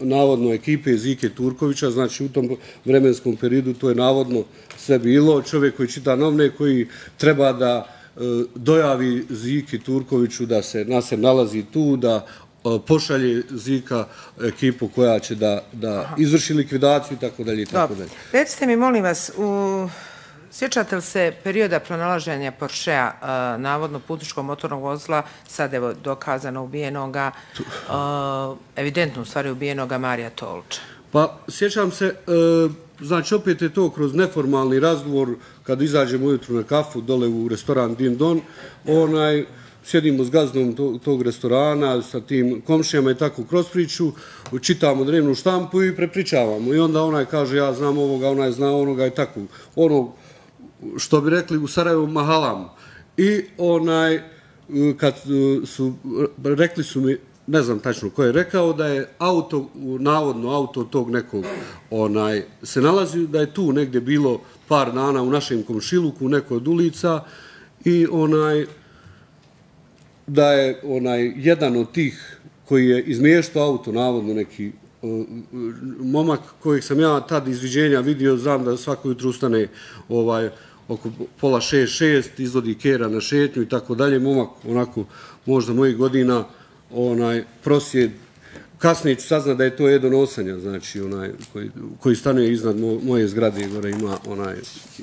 navodno ekipe Zike Turkovića, znači u tom vremenskom periodu to je navodno sve bilo. Čovjek koji čita novine, koji treba da e, dojavi Ziki Turkoviću da se Nasir nalazi tu, da e, pošalje Zika ekipu koja će da, da izvrši likvidaciju i tako dalje i tako dalje. Recite mi, molim vas, u... sjećate li se perioda pronalaženja Porschea, uh, navodno putničkog motornog vozila, sad evo dokazano ubijenoga, uh, evidentno u stvari ubijenoga Marija Tolča? Pa, sjećam se, e, znači opet je to kroz neformalni razgovor, kad izađemo ujutru na kafu dole u restoran Din Don, onaj, sjedimo s gazdom to, tog restorana, sa tim komšijama i tako kroz priču, čitamo drevnu štampu i prepričavamo. I onda onaj kaže, ja znam ovoga, onaj zna onoga i tako. Ono, što bi rekli u Sarajevu, mahalam. I onaj, e, kad e, su, rekli su mi, ne znam tačno ko je rekao, da je auto, navodno auto tog nekog, onaj, se nalazi, da je tu negdje bilo par dana u našem komšiluku, u nekoj od ulica i onaj, da je onaj jedan od tih koji je izmještao auto, navodno neki e, momak kojeg sam ja tad izviđenja vidio, znam da svako jutro ustane ovaj, oko pola šest, šest, izvodi kera na šetnju i tako dalje. Momak, onako, možda mojih godina, onaj, prosjed, kasnije ću saznat da je to Edo Nosanja, znači, onaj, koji, koji stanuje iznad mo, moje zgrade, gore ima, onaj,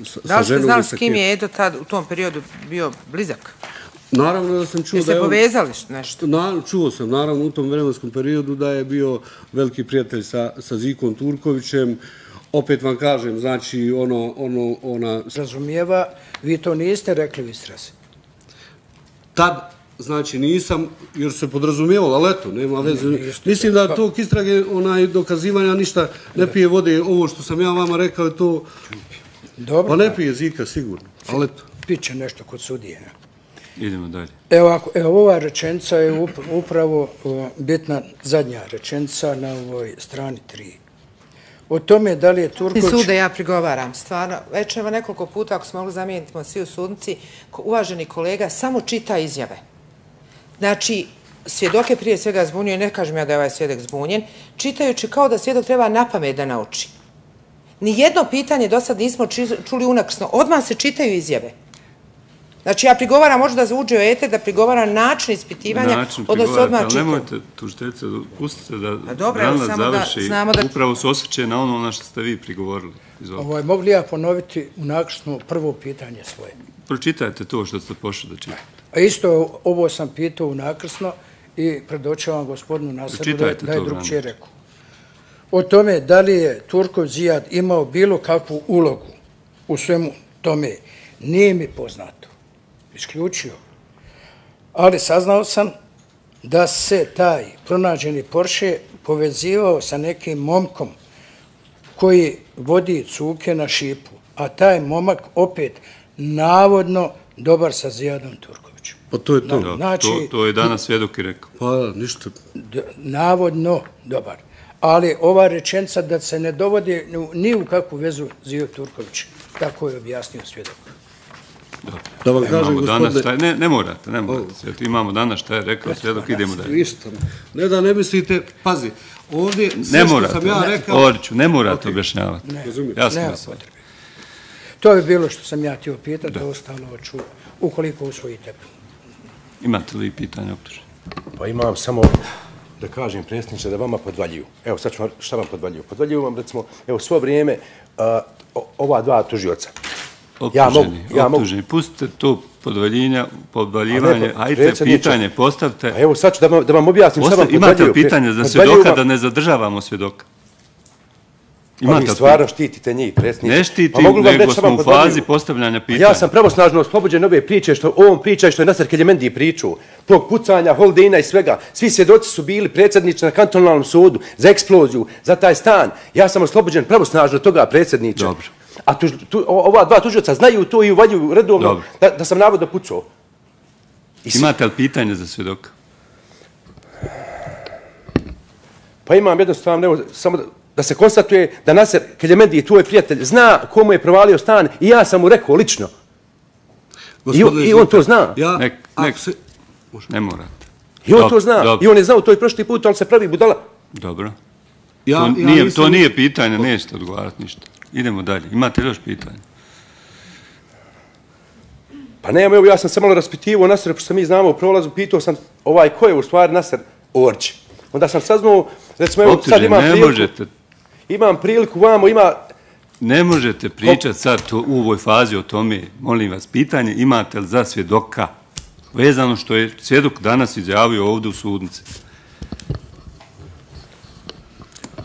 sa, Da li ste ženom i znali s kim je Edo tad u tom periodu bio blizak? Naravno da sam čuo Jeste da je on... povezali nešto? Na, čuo sam, naravno, u tom vremenskom periodu da je bio veliki prijatelj sa, sa Zikom Turkovićem. Opet vam kažem, znači, ono, ono, ona, Razumijeva, vi to niste rekli u istrazi. tad, znači, nisam, jer se podrazumijevalo, ali eto, nema veze. Mislim da tog istrage, onaj, dokazivanja ništa ne pije vode, ovo što sam ja vama rekao, je to, Dobro, pa ne pije Zika, sigurno, ali eto. piće nešto kod sudije. ne? Idemo dalje. Evo, ako, evo ova rečenica je up- upravo o, bitna zadnja rečenica na ovoj strani 3. O tome da li je Turković... sude ja prigovaram, stvarno. Već evo nekoliko puta, ako smo mogli zamijeniti svi u sudnici, uvaženi kolega samo čita izjave. Znači, svjedoke prije svega zbunjuje, ne kažem ja da je ovaj svjedok zbunjen, čitajući kao da svjedok treba na pamet da nauči. Nijedno pitanje do sad nismo čuli unakrsno. Odmah se čitaju izjave. Znači, ja prigovaram, možda da uđe u eter, da prigovaram način ispitivanja, Način odnosno odmah ali čitam. nemojte, tužiteljice, pustite da A dobro, evo, Branilac samo da završi. znamo da- Upravo se osvrće na ono na što ste vi prigovorili. Izvolite. Ovaj, mogli ja ponoviti u nakrsno prvo pitanje svoje? Pročitajte to što ste pošli da čitate. A isto ovo sam pitao u nakrsno i predočavam gospodinu Nasaru da, je drugčije rekao. O tome da li je Turkov Zijad imao bilo kakvu ulogu u svemu tome, nije mi poznato. Isključio. Ali saznao sam da se taj pronađeni Porsche povezivao sa nekim momkom koji vodi cuke na šipu, a taj momak opet navodno dobar sa Zijadom Turkovićem. Pa to je to. Da, Znači- to, to je danas svjedok i rekao. Pa ništa. Navodno dobar. Ali ova rečenca da se ne dovodi ni u- ni u kakvu vezu Zio Turković, tako je objasnio svjedok. Da vam kažem, Imamo danas gospodine, ne, ne morate, ne morate. Imamo danas šta je rekao svjedok, idemo dalje. ništa. Ne da ne mislite, pazi, ovdje sve Ne što morate, sam ja rekao, Oriću, ne morate objašnjavati. razumijem. Ja sam Nema vas potrebe. To je bilo što sam ja htio pitati, ostalo ću ukoliko usvojite. Imate li pitanja optuže? Pa imam samo da kažem predsjedniče da vama podvaljuju. Evo sad ću vam, šta vam podvaljuju? Podvaljuju vam recimo, evo svo vrijeme ova dva tužioca. Ja mogu- Optuženi, ja mogu- optuženi. Pustite to podvaljenja, podvaljivanje, pa, predsjedniče. pitanje, postavte. A evo sad ću da vam, da vam objasnim vam Posta, imate pitanje za svjedoka da ne zadržavamo svjedoka? Pa vi Imate stvarno štitite njih, predsjedniče. Ne štiti, Pa li vam nego smo u fazi postavljanja Pa pitanja. Ja sam pravosnažno oslobođen ove priče što on priča i što je Nasar Keljemendi pričao. Tog pucanja, holdina i svega. Svi svjedoci su bili predsjednici na kantonalnom sudu za eksploziju, za taj stan. Ja sam oslobođen pravosnažno toga predsjedniče. Dobro. A tuž, tu, o- ova dva tužioca znaju to i uvaljuju redovno da, da sam navodno pucao. I Imate li pitanje za svjedoka? Pa imam jednostavno, evo, samo da, da se konstatuje da Nasar Keljemendi, tvoj prijatelj, zna komu je provalio stan i ja sam mu rekao lično. gospodine i on to zna. Ja, Nek, ako nek, se- ne morate. I on Dobro, to zna. dobro. I on je znao to i prošli put, ali se pravi budala. Dobro. ja, To, ja nije, nisam- to nije pitanje, nećete odgovarati ništa. Idemo dalje. Imate još pitanje? Pa nemam, evo ja sam se malo raspitivo Nasar, pošto sam mi znamo u prolazu, pitao sam ovaj ko je u stvari Nasar Orć. Onda sam saznao, recimo, evo sad imam ne priliku, možete, imam priliku vamo, ima, ne možete pričati sad to, u ovoj fazi o tome. Molim vas, pitanje imate li za svjedoka? Vezano što je svjedok danas izjavio ovdje u sudnici.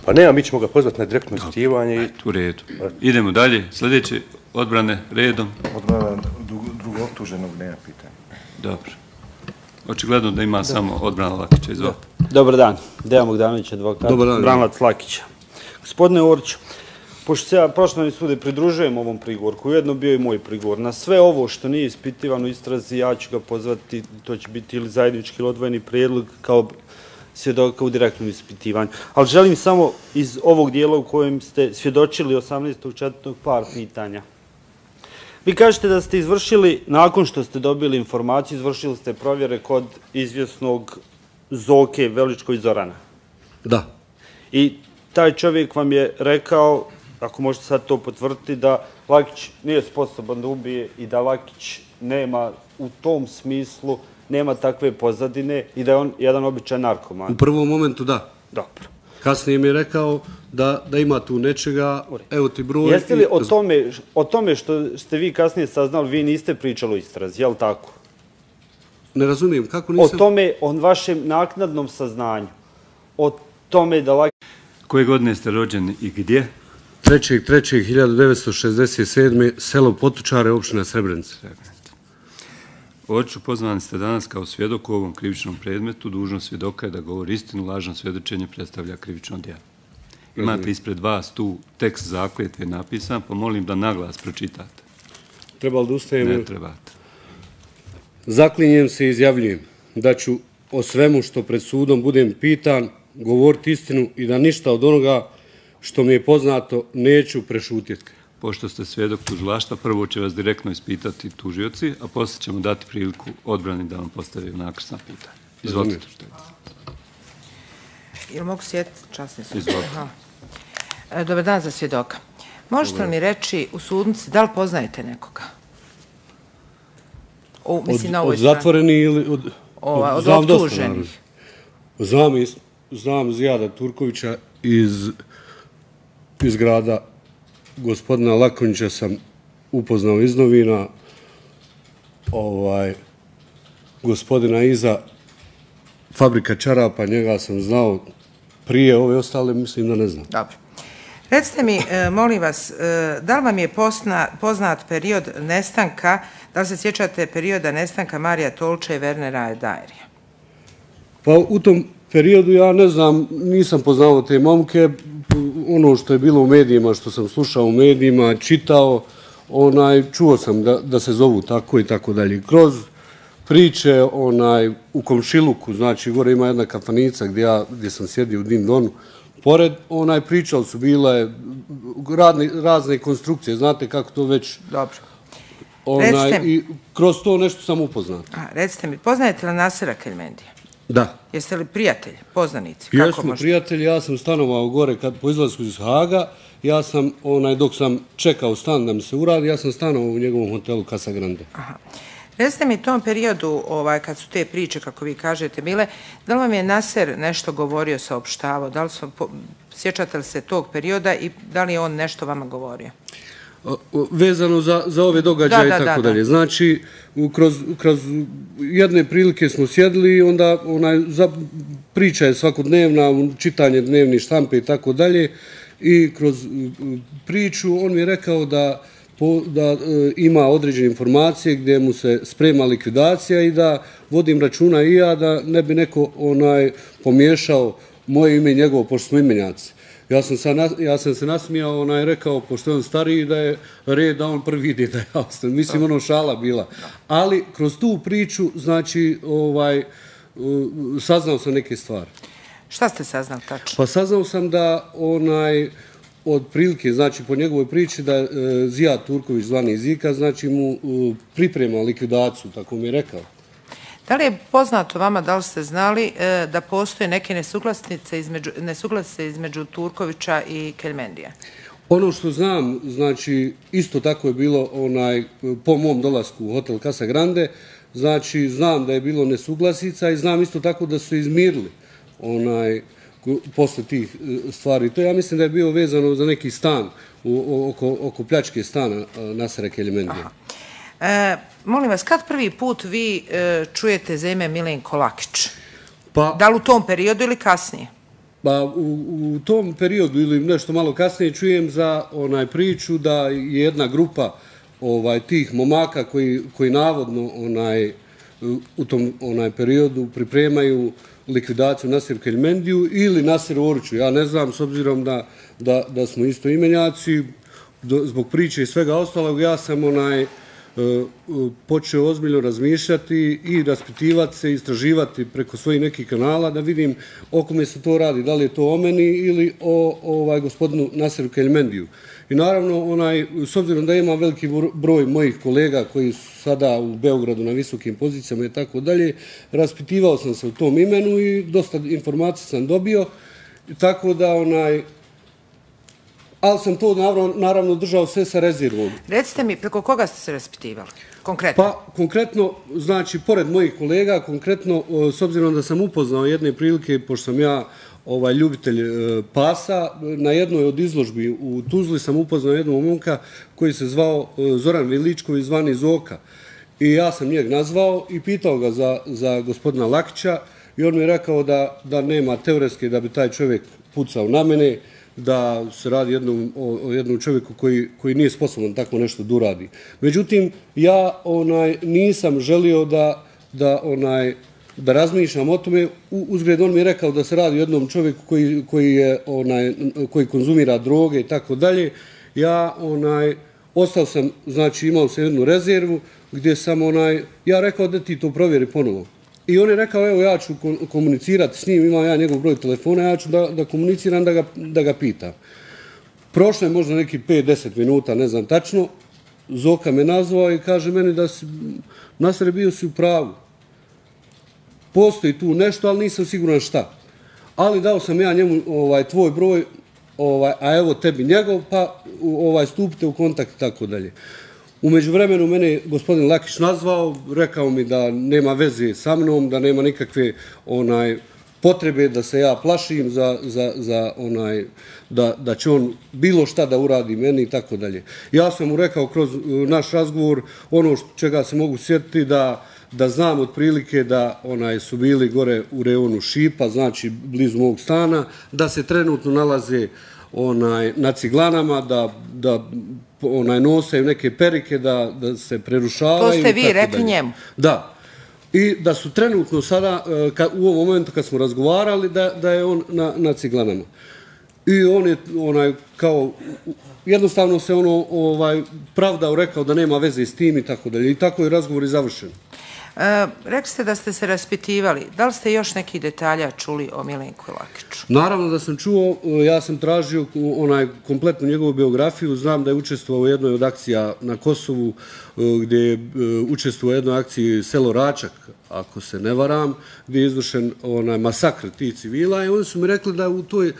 Pa nema, mi ćemo ga pozvati na direktno ispitivanje i U redu. Idemo dalje. Sljedeće odbrane redom. Odbrana drugog drugo optuženog nema pitanja. Dobro. Očigledno da ima samo odbrana Lakića. Izvolite. Dobar dan, Dejan Bogdanović, advokat, Dobar dan. Branlac Lakića. Gospodine Oriću, pošto se ja prošlom sude pridružujem ovom prigorku, ujedno bio i moj prigor, na sve ovo što nije ispitivano u istrazi, ja ću ga pozvati, to će biti ili zajednički ili odvojeni prijedlog kao svjedoka u direktnom ispitivanju. Ali želim samo iz ovog dijela u kojem ste svjedočili 18.4. par pitanja. Vi kažete da ste izvršili, nakon što ste dobili informaciju, izvršili ste provjere kod izvjesnog Zoke Veličko iz Zorana. Da. I taj čovjek vam je rekao, ako možete sad to potvrditi, da Lakić nije sposoban da ubije i da Lakić nema u tom smislu, nema takve pozadine i da je on jedan običan narkoman. U prvom momentu da. Dobro. Kasnije mi je rekao da, da ima tu nečega, evo ti broj. Jeste li i- o tome, o tome što ste vi kasnije saznali, vi niste pričali o istrazi, je li tako? Ne razumijem, kako O nisam... tome, o vašem naknadnom saznanju, o tome da Lakić Koje godine ste rođeni i gdje? 3.3.1967. selo Potučare, opština Srebrenica. Oču pozvani ste danas kao svjedok u ovom krivičnom predmetu. Dužnost svjedoka je da govori istinu, lažno svjedočenje predstavlja krivično djelo. Imate ispred vas tu tekst zakletve napisan, pa molim da naglas pročitate. Treba li da ustajem? Ne trebate. Zaklinjem se i izjavljujem da ću o svemu što pred sudom budem pitan, govoriti istinu i da ništa od onoga što mi je poznato neću prešutjeti. Pošto ste svjedok tužilaštva, prvo će vas direktno ispitati tužioci, a poslije ćemo dati priliku odbrani da vam postavi nakrsna pitanja. Izvolite. Jel mogu sjetiti časni sud? Izvolite. E, Dobar dan za svjedoka. Možete li mi reći u sudnici da li poznajete nekoga? O, Od, mislim, na ovoj od strani. zatvoreni ili od... Ova, od znam optuženih. Znam, znam Zijada Turkovića iz, iz grada gospodina Lakonjića sam upoznao iz novina ovaj, gospodina iza fabrika čarapa, njega sam znao prije ove ostale, mislim da ne znam. Dobro. Recite mi, e, molim vas, e, da li vam je posna, poznat period nestanka, da li se sjećate perioda nestanka Marija Tolče i Wernera Dajerija? Pa u tom periodu ja ne znam, nisam poznao te momke, ono što je bilo u medijima, što sam slušao u medijima, čitao, onaj, čuo sam da, da se zovu tako i tako dalje. Kroz priče onaj, u Komšiluku, znači gore ima jedna kafanica gdje, ja, gdje sam sjedio u Din Donu, pored, onaj, pričali su bile radne, razne konstrukcije, znate kako to već, Dobro. onaj, Recite mi. i kroz to nešto sam upoznat. A, recite mi, poznajete li Nasera Kelmendija? Da. Jeste li prijatelji, poznanici? Jesmo možete- prijatelji, ja sam stanovao gore kad po izlasku iz Haga, ja sam, onaj, dok sam čekao stan da mi se uradi, ja sam stanovao u njegovom hotelu Casa Grande. Aha. Recite mi, u tom periodu, ovaj, kad su te priče, kako vi kažete, bile, da li vam je Naser nešto govorio, saopštavao? Da li su, po, sjećate li se tog perioda i da li je on nešto vama govorio? Vezano za, za ove događaje i tako da, da. dalje. Znači, kroz, kroz jedne prilike smo sjedili i onda onaj, za, priča je svakodnevna, čitanje dnevni štampe i tako dalje. I kroz priču on mi je rekao da po, da e, ima određene informacije gdje mu se sprema likvidacija i da vodim računa i ja da ne bi neko onaj pomiješao moje ime i njegovo, pošto smo imenjaci. Ja sam, sa, ja sam se nasmijao, onaj rekao, pošto je on stariji, da je red da on prvi ide da ja ostanem. Mislim, ono šala bila. Ali kroz tu priču, znači, ovaj, saznao sam neke stvari. Šta ste saznali tačno? Pa saznao sam da onaj od prilike, znači po njegovoj priči da e, Zijad Turković zvani Zika, znači mu e, priprema likvidaciju, tako mi je rekao. Da li je poznato vama, da li ste znali e, da postoje neke nesuglasnice između, nesuglasice između Turkovića i Kelmendija? Ono što znam, znači, isto tako je bilo onaj, po mom dolasku u hotel Casa Grande, znači, znam da je bilo nesuglasica i znam isto tako da su izmirili onaj, posle tih e, stvari. To ja mislim da je bio vezano za neki stan u, oko, oko pljačke stana e, Nasera Kelimendija. E, molim vas, kad prvi put vi e, čujete za ime Milenko Lakić? Pa, Da li u tom periodu ili kasnije? Pa u, u tom periodu ili nešto malo kasnije čujem za onaj priču da je jedna grupa ovaj tih momaka koji, koji navodno onaj u tom onaj periodu pripremaju likvidaciju Nasir Keljmendiju ili Nasir Oriću. Ja ne znam, s obzirom da, da, da smo isto imenjaci, do, zbog priče i svega ostalog, ja sam onaj, počeo ozbiljno razmišljati i raspitivati se, istraživati preko svojih nekih kanala da vidim o kome se to radi, da li je to o meni ili o ovaj gospodinu Naseru Keljmendiju. I naravno, onaj, s obzirom da ima veliki broj mojih kolega koji su sada u Beogradu na visokim pozicijama i tako dalje, raspitivao sam se u tom imenu i dosta informacija sam dobio, tako da onaj, ali sam to naravno, naravno držao sve sa rezervom. Recite mi, preko koga ste se raspitivali? Konkretno. Pa, konkretno, znači, pored mojih kolega, konkretno, o, s obzirom da sam upoznao jedne prilike, pošto sam ja ovaj ljubitelj e, pasa, na jednoj od izložbi u Tuzli sam upoznao jednog momka koji se zvao e, Zoran Viličković, zvani Zoka. I ja sam njeg nazvao i pitao ga za, za gospodina Lakića i on mi je rekao da, da nema teoretske da bi taj čovjek pucao na mene, da se radi jednom, o, o jednom čovjeku koji, koji nije sposoban tako nešto da uradi. Međutim, ja onaj nisam želio da, da onaj da razmišljam o tome. U- Uzgred on mi je rekao da se radi o jednom čovjeku koji, koji, je, onaj, koji konzumira droge i tako dalje. Ja onaj, ostao sam, znači imao sam jednu rezervu gdje sam onaj, ja rekao da ti to provjeri ponovo. I on je rekao, evo ja ću komunicirati s njim, imam ja njegov broj telefona, ja ću da, da komuniciram, da ga, da ga pitam. Prošlo je možda neki 5-10 minuta, ne znam tačno, Zoka me nazvao i kaže meni da si, na bio si u pravu. Postoji tu nešto, ali nisam siguran šta. Ali dao sam ja njemu ovaj tvoj broj, ovaj, a evo tebi njegov, pa ovaj stupite u kontakt i tako dalje. Umeđu vremenu mene gospodin Lakić nazvao, rekao mi da nema veze sa mnom, da nema nikakve onaj potrebe da se ja plašim za, za, za onaj, da, da će on bilo šta da uradi meni i tako dalje. Ja sam mu rekao kroz e, naš razgovor ono što, čega se mogu sjetiti da da znam otprilike da onaj su bili gore u reonu Šipa, znači blizu mog stana, da se trenutno nalaze onaj na ciglanama, da, da onaj nosaju neke perike, da, da se prerušavaju. To ste vi rekli dalje. njemu? Da. I da su trenutno sada, e, ka, u ovom momentu kad smo razgovarali, da, da je on na, na ciglanama. I on je onaj kao jednostavno se ono ovaj pravdao rekao da nema veze s tim i tako dalje. I tako je razgovor i završen. E, rekli ste da ste se raspitivali. Da li ste još neki detalja čuli o Milenku Lakiću? Naravno da sam čuo, eh, ja sam tražio onaj kompletnu njegovu biografiju, znam da je učestvovao u jednoj od akcija na Kosovu, eh, gdje je učestvovao u jednoj akciji Selo Račak, ako se ne varam, gdje je izvršen onaj masakr tih civila i oni su mi rekli da u toj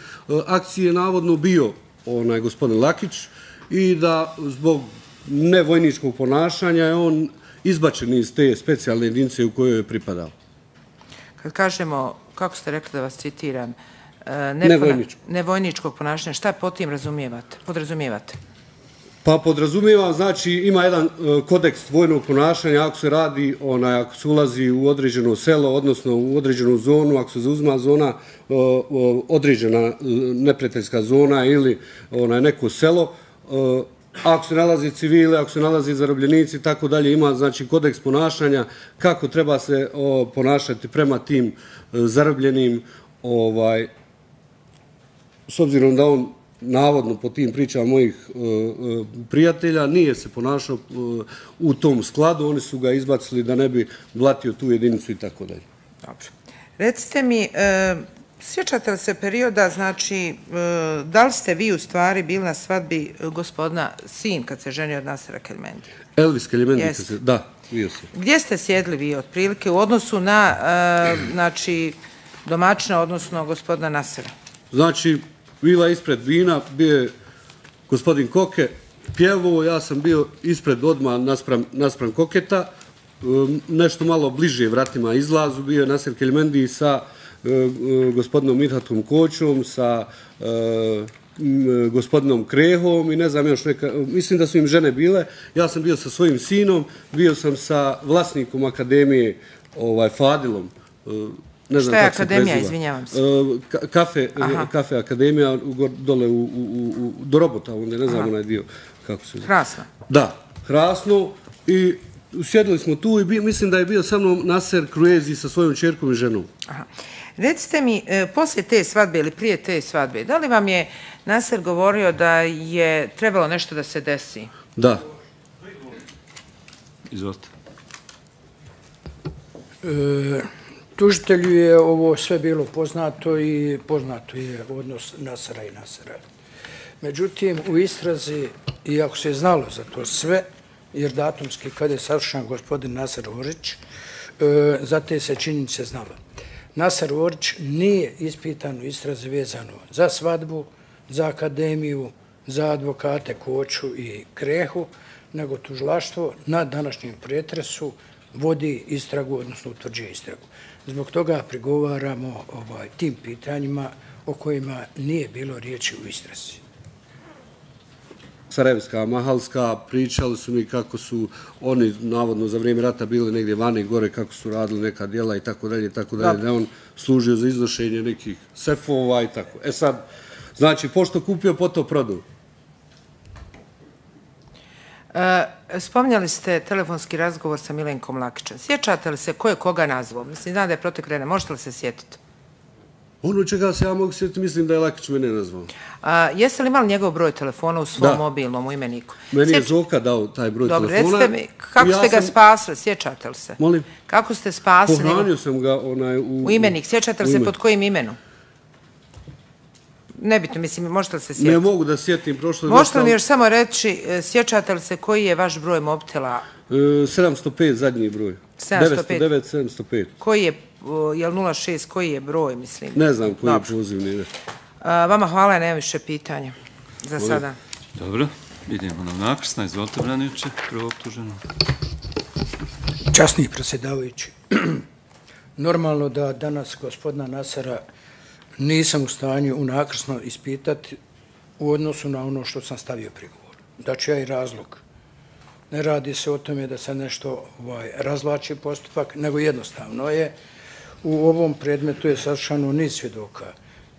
akciji je navodno bio onaj gospodin Lakić i da zbog nevojničkog ponašanja je on izbačen iz te specijalne jedinice u kojoj je pripadao. Kad kažemo, kako ste rekli da vas citiram, e, Nevojničko. nevojničkog ponašanja, šta po tim razumijevate? Podrazumijevate? Pa podrazumijevam, znači ima jedan e, kodeks vojnog ponašanja ako se radi, onaj, ako se ulazi u određeno selo, odnosno u određenu zonu, ako se zauzma zona, e, određena neprijateljska zona ili onaj, neko selo, ako se nalazi civile, ako se nalazi zarobljenici i tako dalje, ima znači kodeks ponašanja kako treba se o, ponašati prema tim e, zarobljenim ovaj s obzirom da on navodno po tim pričama mojih e, e, prijatelja nije se ponašao e, u tom skladu, oni su ga izbacili da ne bi blatio tu jedinicu i tako dalje. Dobro. Recite mi, e, sjećate li se perioda, znači, e, da li ste vi u stvari bili na svadbi e, gospodina sin kad se ženio od Nasera Kelmendi? Elvis Kelmendi, da, bio sam. Gdje ste sjedli vi otprilike u odnosu na, e, znači, domaćina, odnosno gospodina Nasera? Znači, vila ispred vina, bio je gospodin Koke, pjevo, ja sam bio ispred odma naspram, naspram Koketa, um, nešto malo bliže vratima izlazu, bio je Nasir Kelmendi sa gospodinom Mithatom Koćom, sa m, gospodinom Krehom i ne znam još neka, mislim da su im žene bile. Ja sam bio sa svojim sinom, bio sam sa vlasnikom akademije, ovaj, Fadilom, uh, ne znam Šta je kako se akademija, izvinjavam se? Ka- kafe, Aha. kafe akademija dole u, u, u, u, do robota, onda ne znam onaj dio kako se zove. Krasno. Da, krasno i sjedili smo tu i bi, mislim da je bio sa mnom Naser Kruezi sa svojom čerkom i ženom. Aha. Recite mi, e, poslije te svadbe ili prije te svadbe, da li vam je Nasser govorio da je trebalo nešto da se desi? Da. Izvolite. E, tužitelju je ovo sve bilo poznato i poznato je odnos Nasara i Nasara. Međutim, u istrazi, iako se znalo za to sve, jer datumski kada je savršen gospodin Nasar Orić, e, za te se činjenice znalo. Nasar Orić nije ispitan u istrazi vezano za svadbu, za akademiju, za advokate Koču i Krehu, nego tužilaštvo na današnjem pretresu vodi istragu, odnosno utvrđuje istragu. Zbog toga prigovaramo ovaj, tim pitanjima o kojima nije bilo riječi u istrazi. Sarajevska, Mahalska, pričali su mi kako su oni navodno za vrijeme rata bili negdje vani gore, kako su radili neka djela i tako dalje tako dalje, da on služio za iznošenje nekih sefova i tako. E sad, znači, pošto kupio, poto prodao. E, Spominjali ste telefonski razgovor sa Milenkom Lakićem. Sjećate li se ko je koga nazvao? Mislim, znam da je protekrene. Možete li se sjetiti? Ono čega se ja mogu sjetiti, mislim da je Lakić mene nazvao. A, jeste li imali njegov broj telefona u svom Da. mobilnom u imeniku? Meni je Sjeć- Zoka dao taj broj Dobro, telefona. recite mi, kako Ja ste ga sam- spasili? Sjećate li se? Molim? Kako ste spasili? Pohranio sam ga onaj u... U imenik. Sjećate li se pod kojim imenom? Nebitno, mislim, možete li se Ne sjetiti? mogu da sjetim, prošlo je Možete li mi još samo reći, e, sjećate li se koji je vaš broj mobitela? E, 705 zadnji broj. 705. 909, 705. Koji je, o, je li 06, koji je broj, mislim? Ne znam koji je pozivni. ne. A, vama hvala, nemam više pitanja za sada. Dobro. Idemo na nakrsna, izvolite Branjuće, prvo optuženo. Časni predsjedavajući, normalno da danas gospodina Nasara nisam u stanju unakrsno ispitati u odnosu na ono što sam stavio prigovor. Da ću ja i razlog. Ne radi se o tome da se nešto ovaj, razlači postupak, nego jednostavno je u ovom predmetu je sašano niz svjedoka.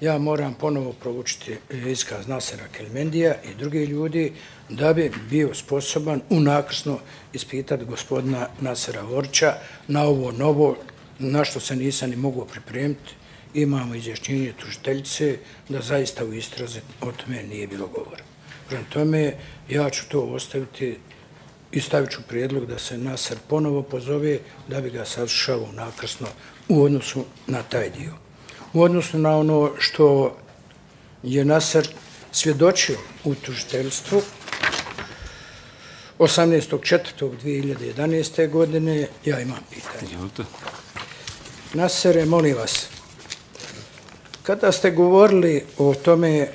Ja moram ponovo provučiti iskaz Nasera Kelmendija i drugi ljudi da bi bio sposoban unakrsno ispitati gospodina Nasera Orća na ovo novo, na što se nisam ni mogu pripremiti. Imamo izjašnjenje tužiteljice da zaista u istrazi o tome nije bilo govora. Prema tome, ja ću to ostaviti i stavit ću prijedlog da se Nasar ponovo pozove da bi ga savršao unakrsno u odnosu na taj dio. U odnosu na ono što je Nasar svjedočio u tužiteljstvu 18.4.2011. godine, ja imam pitanje. Izvolite. Nasere, molim vas, kada ste govorili o tome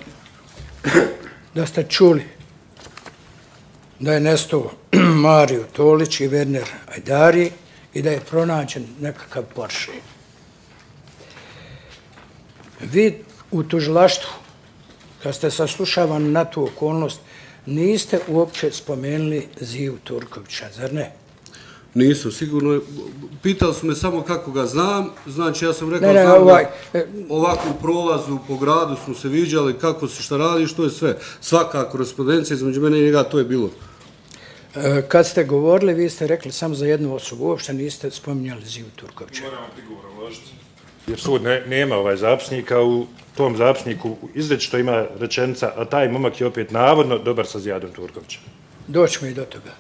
da ste čuli da je nestao Mario Tolić i Werner Ajdari i da je pronađen nekakav Porsche. Vi u tužilaštvu, kad ste saslušavani na tu okolnost, niste uopće spomenuli Ziju Turkovića, zar ne? Nisam, sigurno. Pitali su me samo kako ga znam. Znači, ja sam rekao, Ne, ne, znam ovaj, ga e- ovako u prolazu po gradu smo se viđali, kako se šta radi, što je sve. Svaka korespondencija između mene i njega, to je bilo. E, Kad ste govorili, vi ste rekli samo za jednu osobu, uopšte niste spominjali Ziju Turkovića. Moramo prigovor uložiti. Jer sud ne, nema ovaj zapisnika, u tom zapisniku izrečito ima rečenica, a taj momak je opet navodno dobar sa Zijadom Turkovićem. Doćemo i do toga.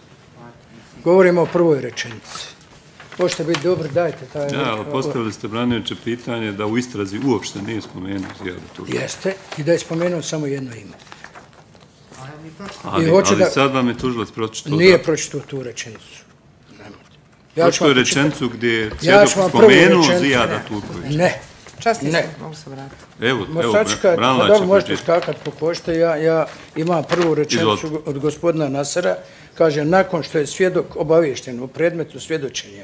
Govorimo o prvoj rečenici. Možete biti dobro, dajte taj... Ja, ali postavili ste Branjuće pitanje da u istrazi uopšte nije spomenuo Zijada Turkovića. Jeste, i da je spomenuo samo jedno ime. Ali, I ali da- sad vam je tužilac pročitao Nije da... pročitao tu rečenicu. Nemojte. Pročitao je vam rečenicu gdje je Ja spomenuo Zijada Turkovića. Ne. Časni Ne. ste, mogu se vratiti. Evo, evo, sačekajte, pa Branlać dobro možete pročitati. skakat po košte. Ja, ja imam prvu rečenicu od gospodina Nasara. Kaže, nakon što je svjedok obavješten u predmetu svjedočenja,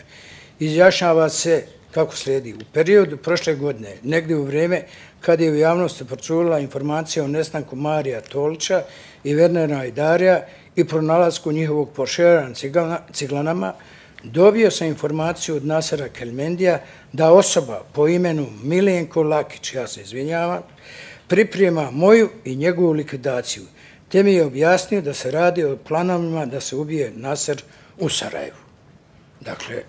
izjašnjava se kako slijedi. U periodu prošle godine, negdje u vrijeme kada je u javnosti procurila informacija o nestanku Marija Tolića i Vernera Ajdarija i pronalasku njihovog pošera na ciglanama, dobio sam informaciju od Nasera Kelmendija da osoba po imenu Milenko Lakić, ja se izvinjavam, priprema moju i njegovu likvidaciju, te mi je objasnio da se radi o planovima da se ubije Naser u Sarajevu. Dakle,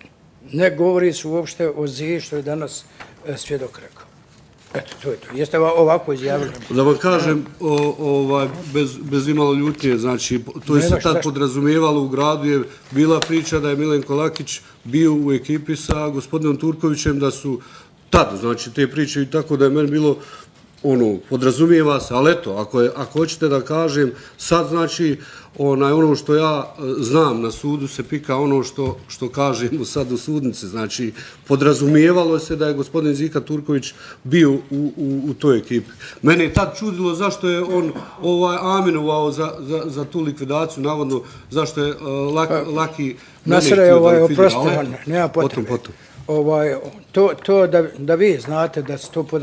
ne govori se uopšte o Ziji što je danas e, svjedok rekao. Eto, to je to. Jeste ova- ovako izjavili? Da vam kažem, o, ovaj, bez, bez imalo ljutnje, znači, to je se tad šta- podrazumijevalo u gradu, je bila priča da je Milenko Lakić bio u ekipi sa gospodinom Turkovićem, da su tad, znači, te priče i tako da je meni bilo ono, podrazumijeva se, ali eto, ako, je, ako hoćete da kažem, sad znači, onaj, ono što ja e, znam na sudu se pika ono što, što kažemo sad u sudnici, znači, podrazumijevalo se da je gospodin Zika Turković bio u, u, u toj ekipi. Mene je tad čudilo zašto je on ovaj aminovao za, za, za tu likvidaciju, navodno, zašto je uh, lak, Laki mene Nasra htio je ovaj oprosti, nema Potom, potrebe. potom. Ovaj, to, to da, da vi znate da se to pod